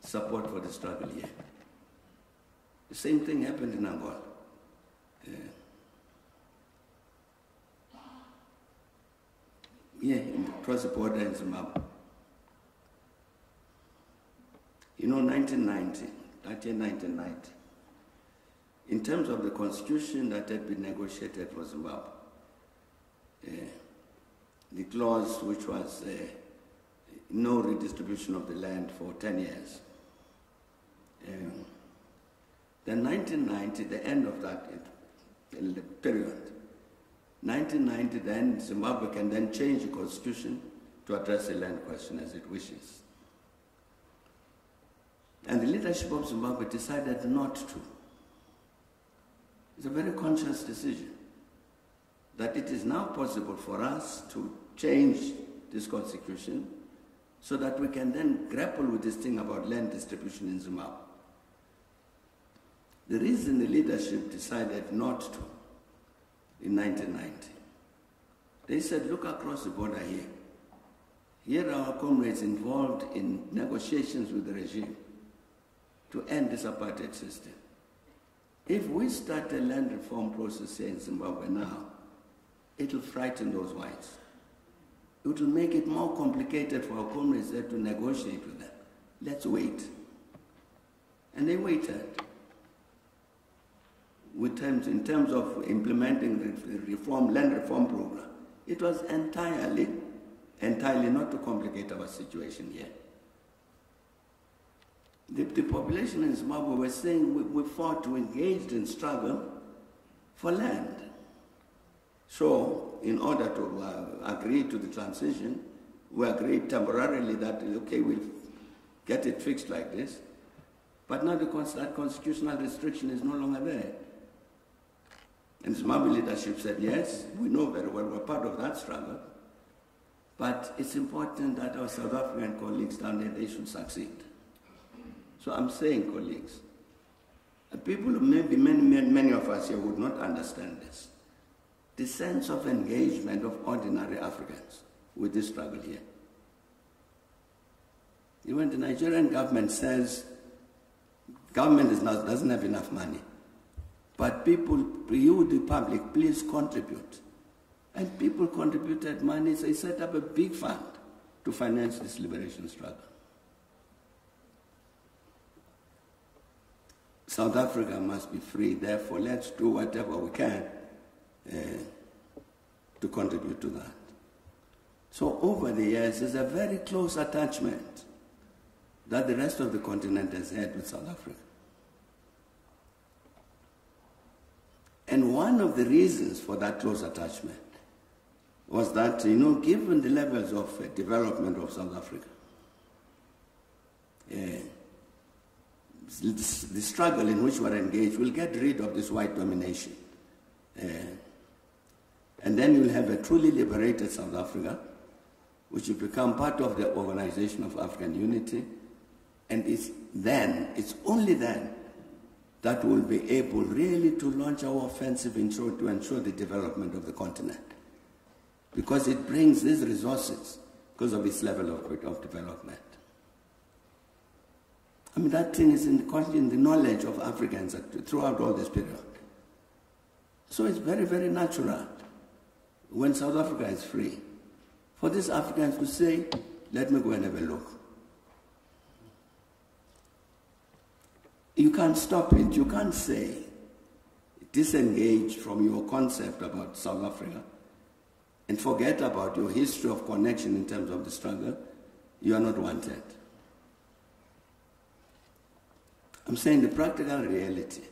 support for the struggle here. The same thing happened in Angola. Yeah. Across the border in Zimbabwe. You know, 1990, that year 1990, in terms of the constitution that had been negotiated for Zimbabwe, uh, the clause which was uh, no redistribution of the land for 10 years. Um, then 1990, the end of that period, 1990, then Zimbabwe can then change the constitution to address the land question as it wishes. And the leadership of Zimbabwe decided not to. It's a very conscious decision that it is now possible for us to change this constitution so that we can then grapple with this thing about land distribution in Zimbabwe. The reason the leadership decided not to in 1990, they said, look across the border here. Here are our comrades involved in negotiations with the regime to end this apartheid system. If we start a land reform process here in Zimbabwe now, it will frighten those whites it will make it more complicated for our comrades there to negotiate with them. Let's wait. And they waited. With terms, in terms of implementing the reform, land reform program, it was entirely, entirely not to complicate our situation here. The, the population in Zimbabwe were saying we, we fought, we engaged in struggle for land. So, in order to uh, agree to the transition, we agreed temporarily that, okay, we'll get it fixed like this. But now the, that constitutional restriction is no longer there. And Zimbabwe leadership said, yes, we know very well we're part of that struggle. But it's important that our South African colleagues down there, they should succeed. So I'm saying, colleagues, people, maybe many, many, many of us here would not understand this. The sense of engagement of ordinary Africans with this struggle here. Even the Nigerian government says government not, doesn't have enough money. But people, you, the public, please contribute. And people contributed money, so they set up a big fund to finance this liberation struggle. South Africa must be free, therefore, let's do whatever we can uh, to contribute to that. So, over the years, there's a very close attachment that the rest of the continent has had with South Africa. And one of the reasons for that close attachment was that, you know, given the levels of uh, development of South Africa, uh, the struggle in which we're engaged will get rid of this white domination. Uh, and then you'll have a truly liberated South Africa, which will become part of the Organization of African Unity. And it's then, it's only then, that we'll be able really to launch our offensive ensure, to ensure the development of the continent. Because it brings these resources because of its level of, of development. I mean, that thing is in in the knowledge of Africans throughout all this period. So it's very, very natural when South Africa is free for these Africans to say, let me go and have a look. You can't stop it. You can't say, disengage from your concept about South Africa and forget about your history of connection in terms of the struggle. You are not wanted. I'm saying the practical reality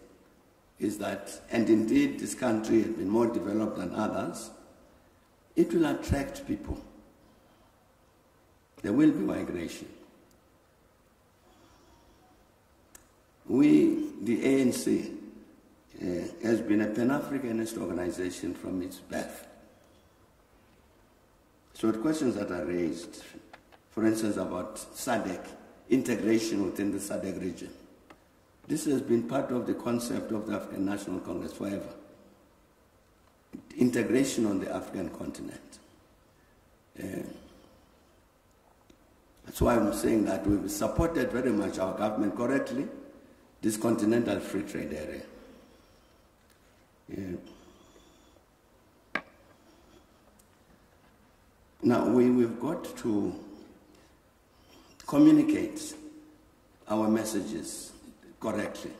is that, and indeed this country has been more developed than others, it will attract people. There will be migration. We, the ANC, uh, has been a Pan-Africanist organization from its birth. So the questions that are raised, for instance, about SADC, integration within the SADC region, this has been part of the concept of the African National Congress forever. Integration on the African continent. Uh, that's why I'm saying that we've supported very much our government correctly, this continental free trade area. Now, we, we've got to communicate our messages correctly.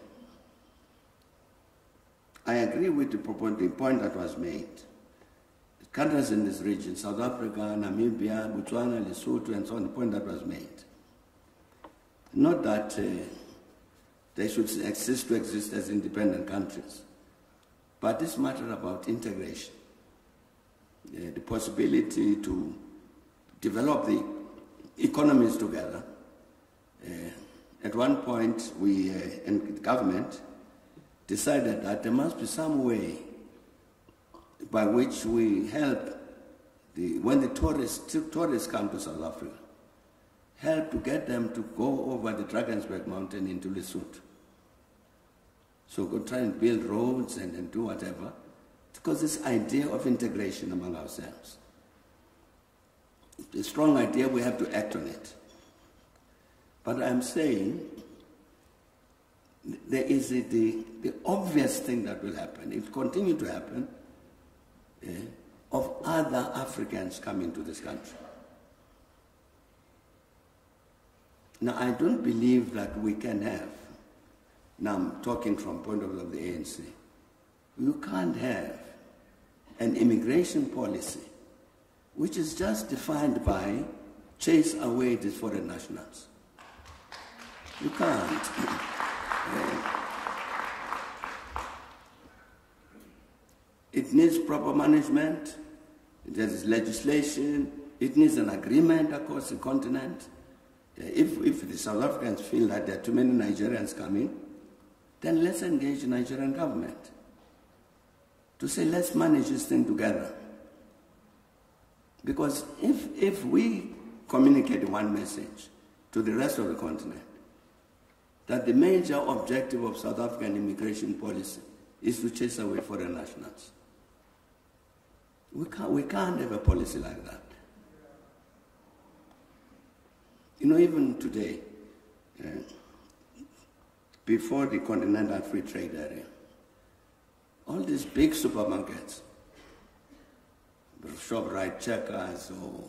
I agree with the, point that was made. The countries in this region, South Africa, Namibia, Botswana, Lesotho, and so on, the point that was made. Not that uh, they should exist to exist as independent countries, but this matter about integration, uh, the possibility to develop the economies together, uh, at one point, we, uh, in government, decided that there must be some way by which we help the, when the tourists, tourists come to South Africa, help to get them to go over the Drakensberg mountain into Lesotho. So go try and build roads and, and do whatever. Because this idea of integration among ourselves. It's a strong idea, we have to act on it. But I'm saying there is a, the, the obvious thing that will happen, it will continue to happen, eh, of other Africans coming to this country. Now, I don't believe that we can have, now I'm talking from point of view of the ANC, you can't have an immigration policy which is just defined by chase away these foreign nationals. You can't. It needs proper management, there is legislation, it needs an agreement across the continent. If, if the South Africans feel that there are too many Nigerians coming, then let's engage the Nigerian government to say, let's manage this thing together. Because if, if we communicate one message to the rest of the continent, that the major objective of South African immigration policy is to chase away foreign nationals. We can't, we can't have a policy like that. You know, even today, uh, before the Continental Free Trade Area, all these big supermarkets, ShopRite, Checkers, or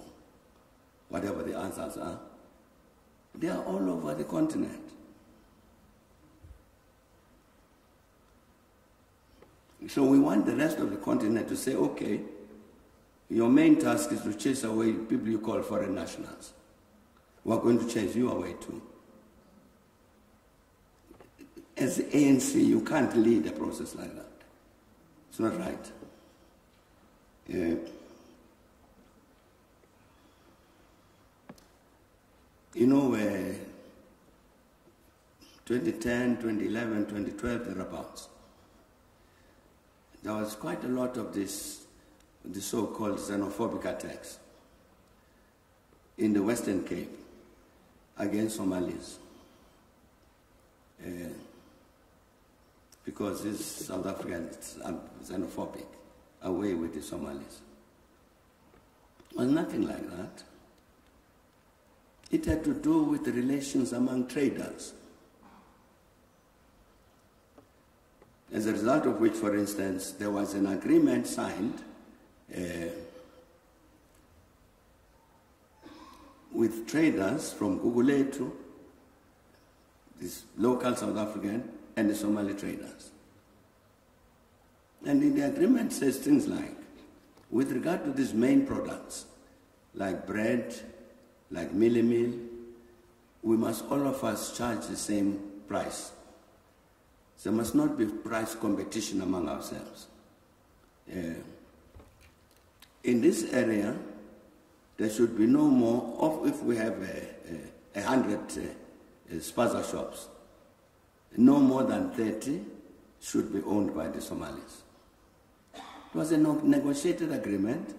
whatever the answers are, they are all over the continent. So we want the rest of the continent to say, okay, your main task is to chase away people you call foreign nationals. We're going to chase you away too. As the ANC, you can't lead a process like that. It's not right. Uh, you know, uh, 2010, 2011, 2012, thereabouts, there was quite a lot of this, the so-called xenophobic attacks in the Western Cape against Somalis. Uh, because this South African is xenophobic, away with the Somalis. Well, nothing like that. It had to do with the relations among traders. As a result of which, for instance, there was an agreement signed uh, with traders from Gugulethu, this local South African, and the Somali traders. And in the agreement says things like, with regard to these main products, like bread, like mealie meal, we must all of us charge the same price. There must not be price competition among ourselves. Uh, in this area, there should be no more of if we have a, a, a hundred uh, spaza shops, no more than 30 should be owned by the Somalis. It was a negotiated agreement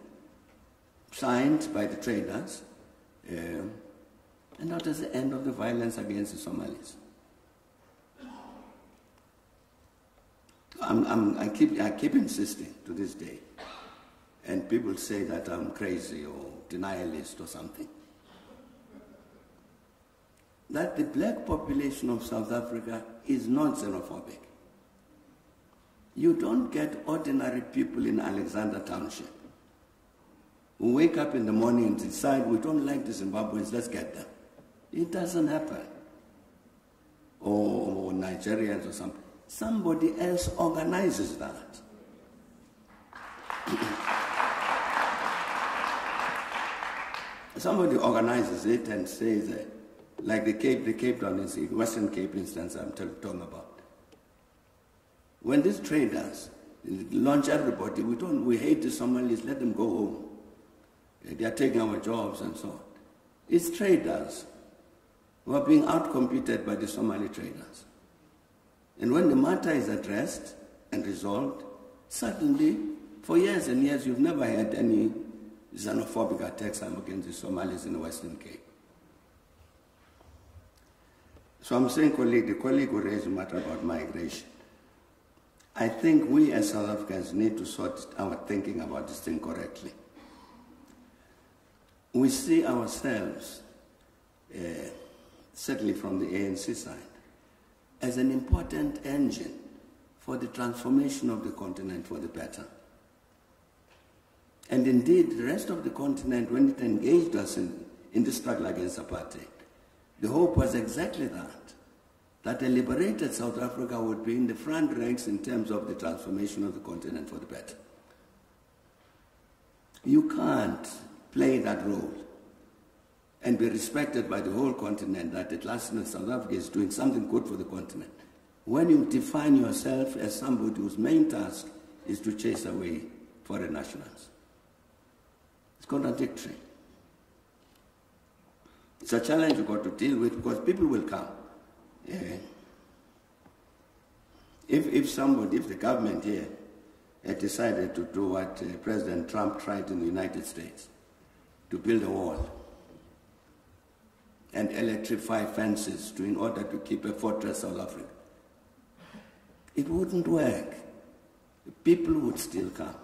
signed by the traders, uh, and that is the end of the violence against the Somalis. I'm, I'm, i keep, I keep insisting to this day, and people say that I'm crazy or denialist or something, that the black population of South Africa is not xenophobic. You don't get ordinary people in Alexandra Township who wake up in the morning and decide we don't like the Zimbabweans, let's get them. It doesn't happen. Or, or Nigerians or something. Somebody else organizes that. Somebody organizes it and says, uh, like the Cape, the Cape Town, Western Cape instance I'm talking about. When these traders launch everybody, we don't, we hate the Somalis, let them go home. They are taking our jobs and so on. It's traders who are being outcompeted by the Somali traders. And when the matter is addressed and resolved, suddenly, for years and years, you've never had any xenophobic attacks against the Somalis in the Western Cape. So I'm saying, colleague, the colleague who raised the matter about migration. I think we as South Africans need to sort our thinking about this thing correctly. We see ourselves, uh, certainly from the ANC side, as an important engine for the transformation of the continent for the better. And indeed, the rest of the continent, when it engaged us in, in the struggle against apartheid, the hope was exactly that, that a liberated South Africa would be in the front ranks in terms of the transformation of the continent for the better. You can't play that role and be respected by the whole continent that at last South Africa is doing something good for the continent. When you define yourself as somebody whose main task is to chase away foreign nationals. It's contradictory. It's a challenge you've got to deal with because people will come. Yeah. If, if somebody, if the government here had decided to do what uh, President Trump tried in the United States, to build a wall and electrify fences to, in order to keep a fortress South Africa, it wouldn't work. People would still come.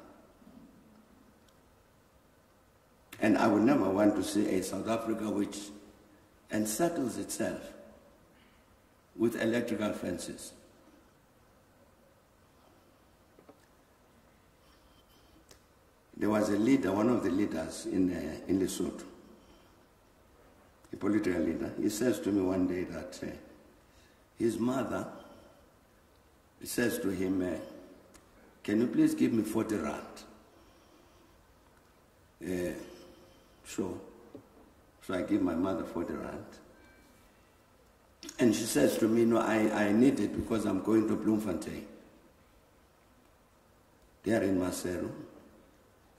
And I would never want to see a South Africa which encircles itself with electrical fences. There was a leader, one of the leaders in, uh, in Lesotho, a political leader. He says to me one day that uh, his mother says to him, uh, Can you please give me 40 rand? Uh, sure. So I give my mother 40 rand. And she says to me, No, I, I need it because I'm going to Bloemfontein. They are in Maseru.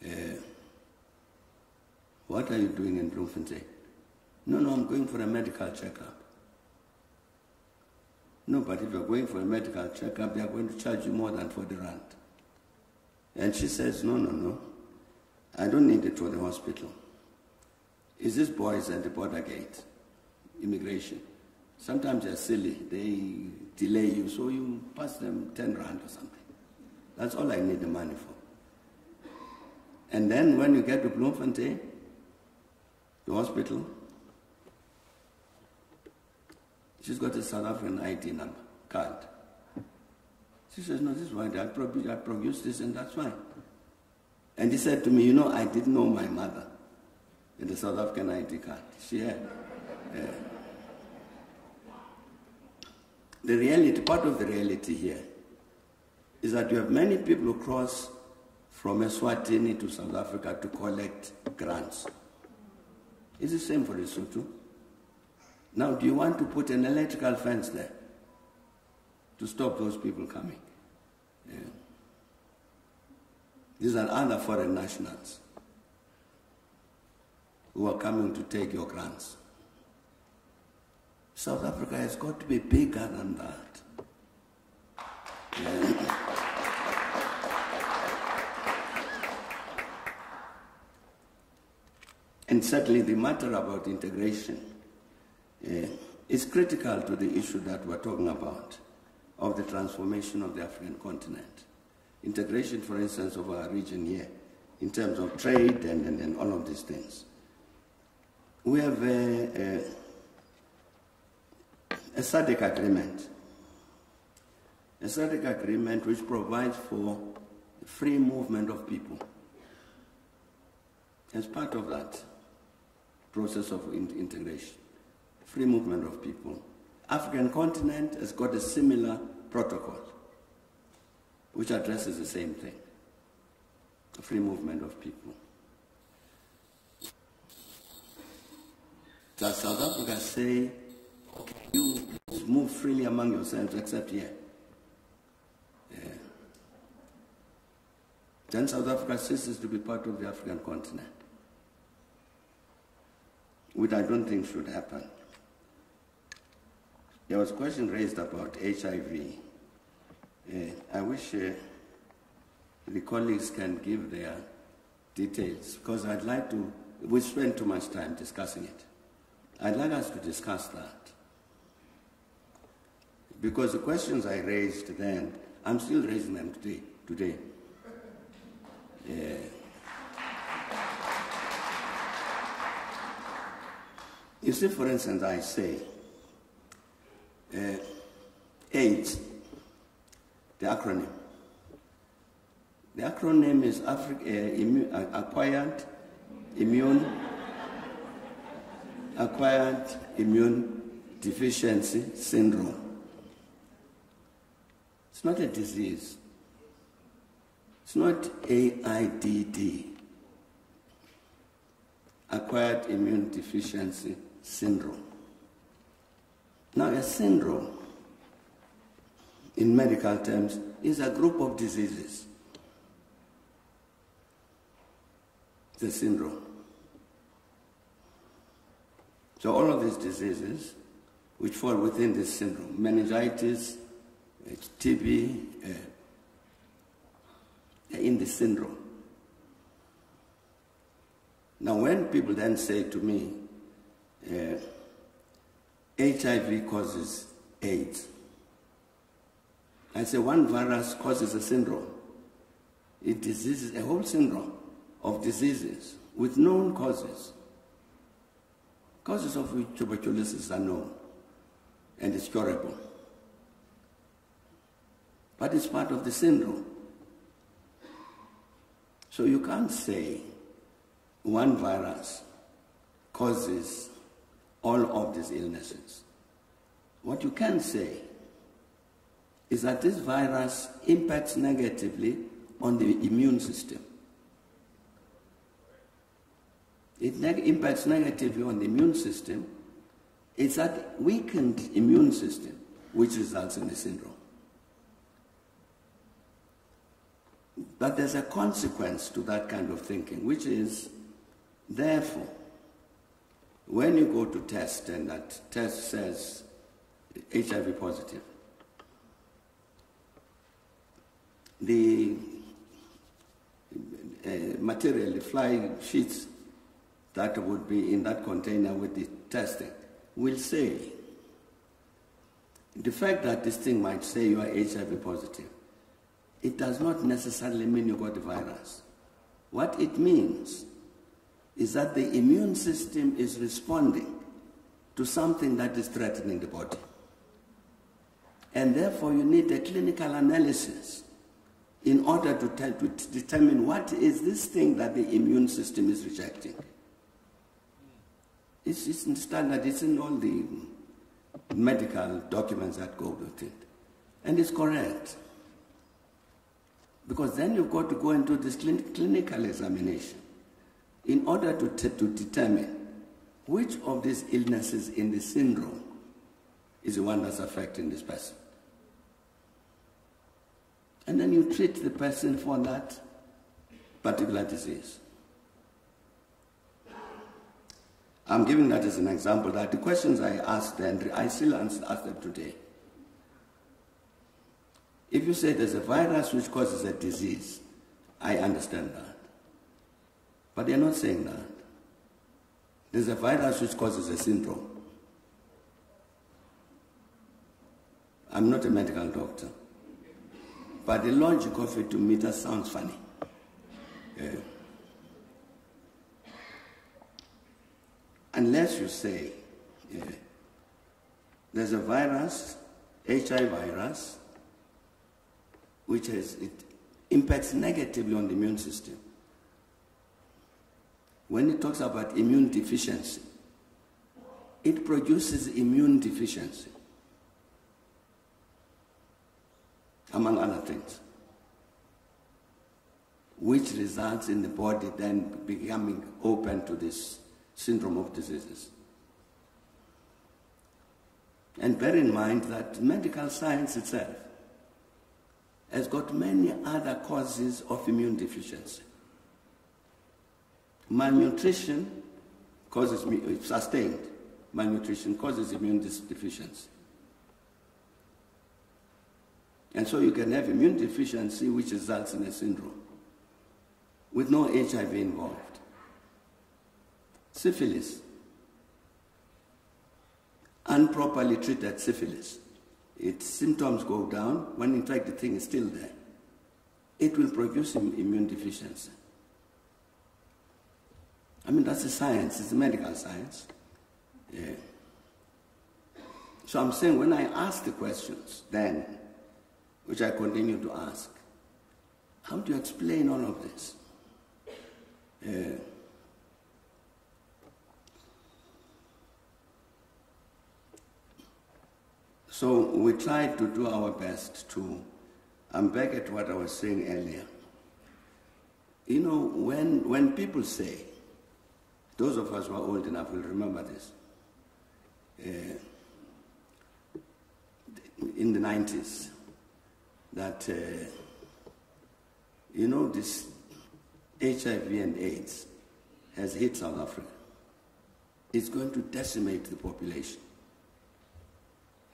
Uh, what are you doing in Bloemfontein? No, no, I'm going for a medical checkup. No, but if you're going for a medical checkup, they are going to charge you more than 40 rand. And she says, no, no, no. I don't need it for the hospital. Is this boys at the border gate, immigration. Sometimes they're silly. They delay you, so you pass them 10 rand or something. That's all I need the money for. And then when you get to Bloemfontein, the hospital, she's got a South African ID number, card. She says, no, this is why I, I produced this and that's fine. And he said to me, you know, I didn't know my mother in the South African ID card. She had. Uh, the reality, part of the reality here, is that you have many people who cross from Eswatini to South Africa to collect grants. It's the same for the Lesotho. Now, do you want to put an electrical fence there to stop those people coming? Yeah. These are other foreign nationals who are coming to take your grants. South Africa has got to be bigger than that. Yeah. And certainly the matter about integration is critical to the issue that we're talking about of the transformation of the African continent. Integration, for instance, of our region here in terms of trade and, and, and all of these things. We have a, a, a SADC agreement, a SADC agreement which provides for free movement of people. As part of that, process of integration, free movement of people. African continent has got a similar protocol which addresses the same thing, free movement of people. Does South Africa say, okay, you move freely among yourselves except here? Yeah. Then South Africa ceases to be part of the African continent which I don't think should happen. There was a question raised about HIV. Uh, I wish uh, the colleagues can give their details because I'd like to, we spend too much time discussing it. I'd like us to discuss that. Because the questions I raised then, I'm still raising them today. today. Yeah. You see, for instance, I say uh, AIDS, the acronym. The acronym is Afri- uh, immu- uh, Acquired Immune Acquired Immune Deficiency Syndrome. It's not a disease. It's not AIDD. Acquired Immune Deficiency syndrome. Now, a syndrome, in medical terms, is a group of diseases. The syndrome. So, all of these diseases which fall within this syndrome meningitis, TB, uh, in the syndrome. Now, when people then say to me, uh, HIV causes AIDS, I say one virus causes a syndrome. It diseases a whole syndrome of diseases with known causes. Causes of which tuberculosis are known and it's curable. But it's part of the syndrome. So you can't say one virus causes all of these illnesses. What you can say is that this virus impacts negatively on the immune system. It impacts negatively on the immune system. It's that weakened immune system which results in the syndrome. But there's a consequence to that kind of thinking, which is, therefore, when you go to test and that test says HIV positive, the uh, material, the fly sheets that would be in that container with the testing will say, the fact that this thing might say you are HIV positive, it does not necessarily mean you got the virus. What it means is that the immune system is responding to something that is threatening the body. And therefore, you need a clinical analysis in order to, to determine what is this thing that the immune system is rejecting. It's, it's in standard, it's in all the medical documents that go with it. And it's correct. Because then you've got to go into this clinical examination in order to, to determine which of these illnesses in the syndrome is the one that's affecting this person. And then you treat the person for that particular disease. I'm giving that as an example that the questions I asked then, I still ask them today. If you say there's a virus which causes a disease, I understand that. But they're not saying that. There's a virus which causes a syndrome. I'm not a medical doctor. But the logic of it to me that sounds funny. Yeah. Unless you say yeah, there's a virus, HIV virus, which has, it impacts negatively on the immune system. When it talks about immune deficiency, it produces immune deficiency, among other things, which results in the body then becoming open to this syndrome of diseases. And bear in mind that medical science itself has got many other causes of immune deficiency. Malnutrition causes, me, uh, sustained malnutrition causes immune deficiency. And so you can have immune deficiency which results in a syndrome with no HIV involved. Syphilis, improperly treated syphilis its symptoms go down when in fact the thing is still there. It will produce immune deficiency. I mean, that's a science, it's a medical science. Yeah. So I'm saying when I ask the questions then, which I continue to ask, how do you explain all of this? Yeah. So we try to do our best to, I'm back at what I was saying earlier. You know, when, when people say, those of us who are old enough will remember this, uh, in the 90s, that, uh, you know, this HIV and AIDS has hit South Africa. It's going to decimate the population.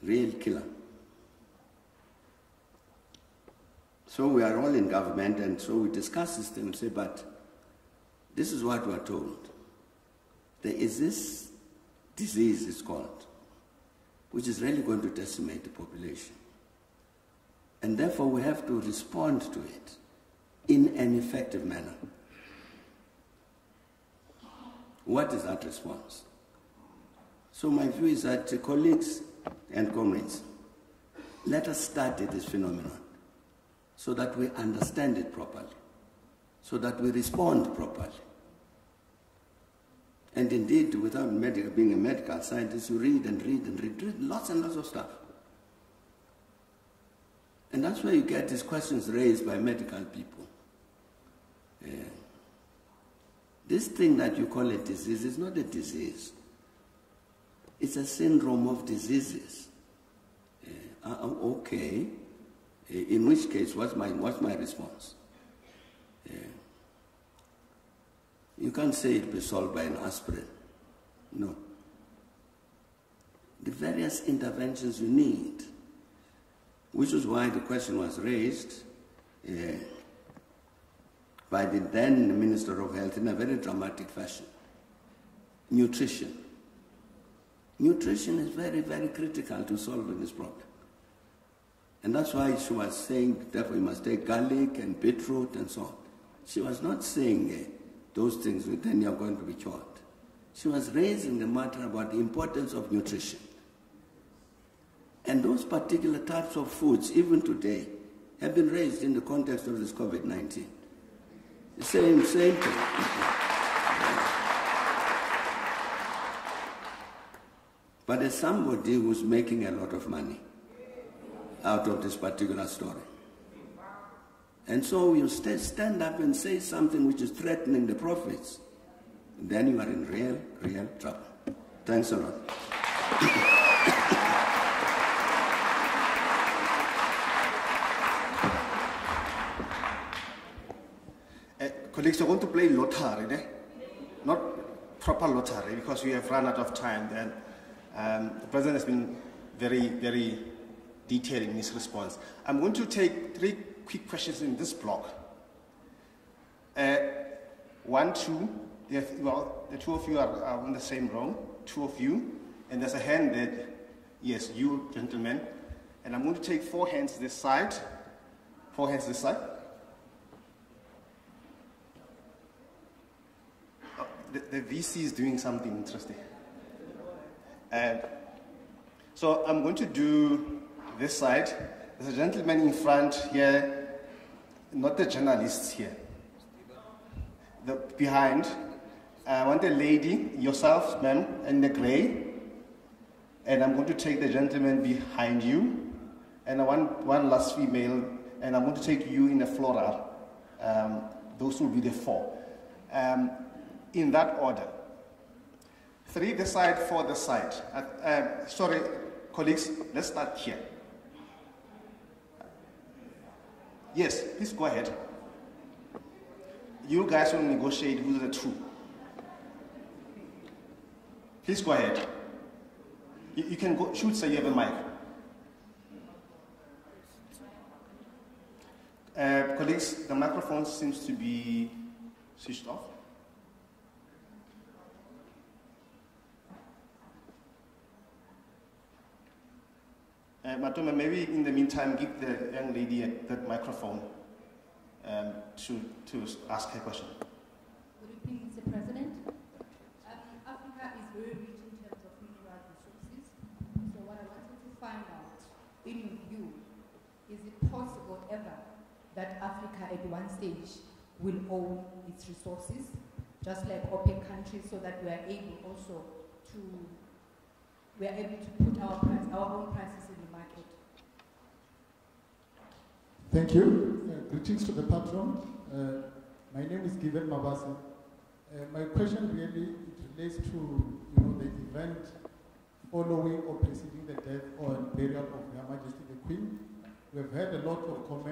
Real killer. So we are all in government, and so we discuss this thing and say, but this is what we are told. There is this disease, it's called, which is really going to decimate the population. And therefore, we have to respond to it in an effective manner. What is that response? So, my view is that, uh, colleagues and comrades, let us study this phenomenon so that we understand it properly, so that we respond properly. And indeed, without medical, being a medical scientist, you read and read and read, read lots and lots of stuff. And that's where you get these questions raised by medical people. Yeah. This thing that you call a disease is not a disease. It's a syndrome of diseases. Yeah. Uh, okay. In which case, what's my, what's my response? Yeah. You can't say it be solved by an aspirin. No. The various interventions you need, which is why the question was raised uh, by the then Minister of Health in a very dramatic fashion. Nutrition. Nutrition is very, very critical to solving this problem. And that's why she was saying, therefore, you must take garlic and beetroot and so on. She was not saying uh, those things, then you're going to be cured. She was raising the matter about the importance of nutrition. And those particular types of foods, even today, have been raised in the context of this COVID 19. The same, same thing. But as somebody who's making a lot of money out of this particular story. And so you st- stand up and say something which is threatening the profits, then you are in real, real trouble. Thanks a lot. Uh, colleagues, we're going to play lottery, eh? not proper lottery, because we have run out of time. Then um, the president has been very, very detailed in his response. I'm going to take three quick questions in this block. Uh, one, two, have, well, the two of you are, are in the same row, two of you, and there's a hand that, yes, you gentlemen, and I'm going to take four hands this side, four hands this side. Oh, the, the VC is doing something interesting. Uh, so I'm going to do this side. There's a gentleman in front here, not the journalists here. The, behind, I want the lady, yourself, ma'am, in the gray. And I'm going to take the gentleman behind you. And I want one last female, and I'm going to take you in the floral. Um, those will be the four. Um, in that order. Three the side, four the side. Uh, uh, sorry, colleagues, let's start here. Yes, please go ahead. You guys will negotiate who's the two. Please go ahead. You, you can go, shoot, say you have a mic. Uh, colleagues, the microphone seems to be switched off. Uh, Matoma, maybe in the meantime, give the young lady that microphone um, to, to ask her question. Good evening, Mr. President. Um, Africa is very rich in terms of mineral resources. So what I wanted to find out, in view, is it possible ever that Africa at one stage will own its resources, just like OPEC countries, so that we are able also to we are able to put our price, our own prices in market. Thank you. Uh, greetings to the patron. Uh, my name is Given Mabasa. Uh, my question really relates to you know the event following or preceding the death or burial of Her Majesty the Queen. We have heard a lot of comments.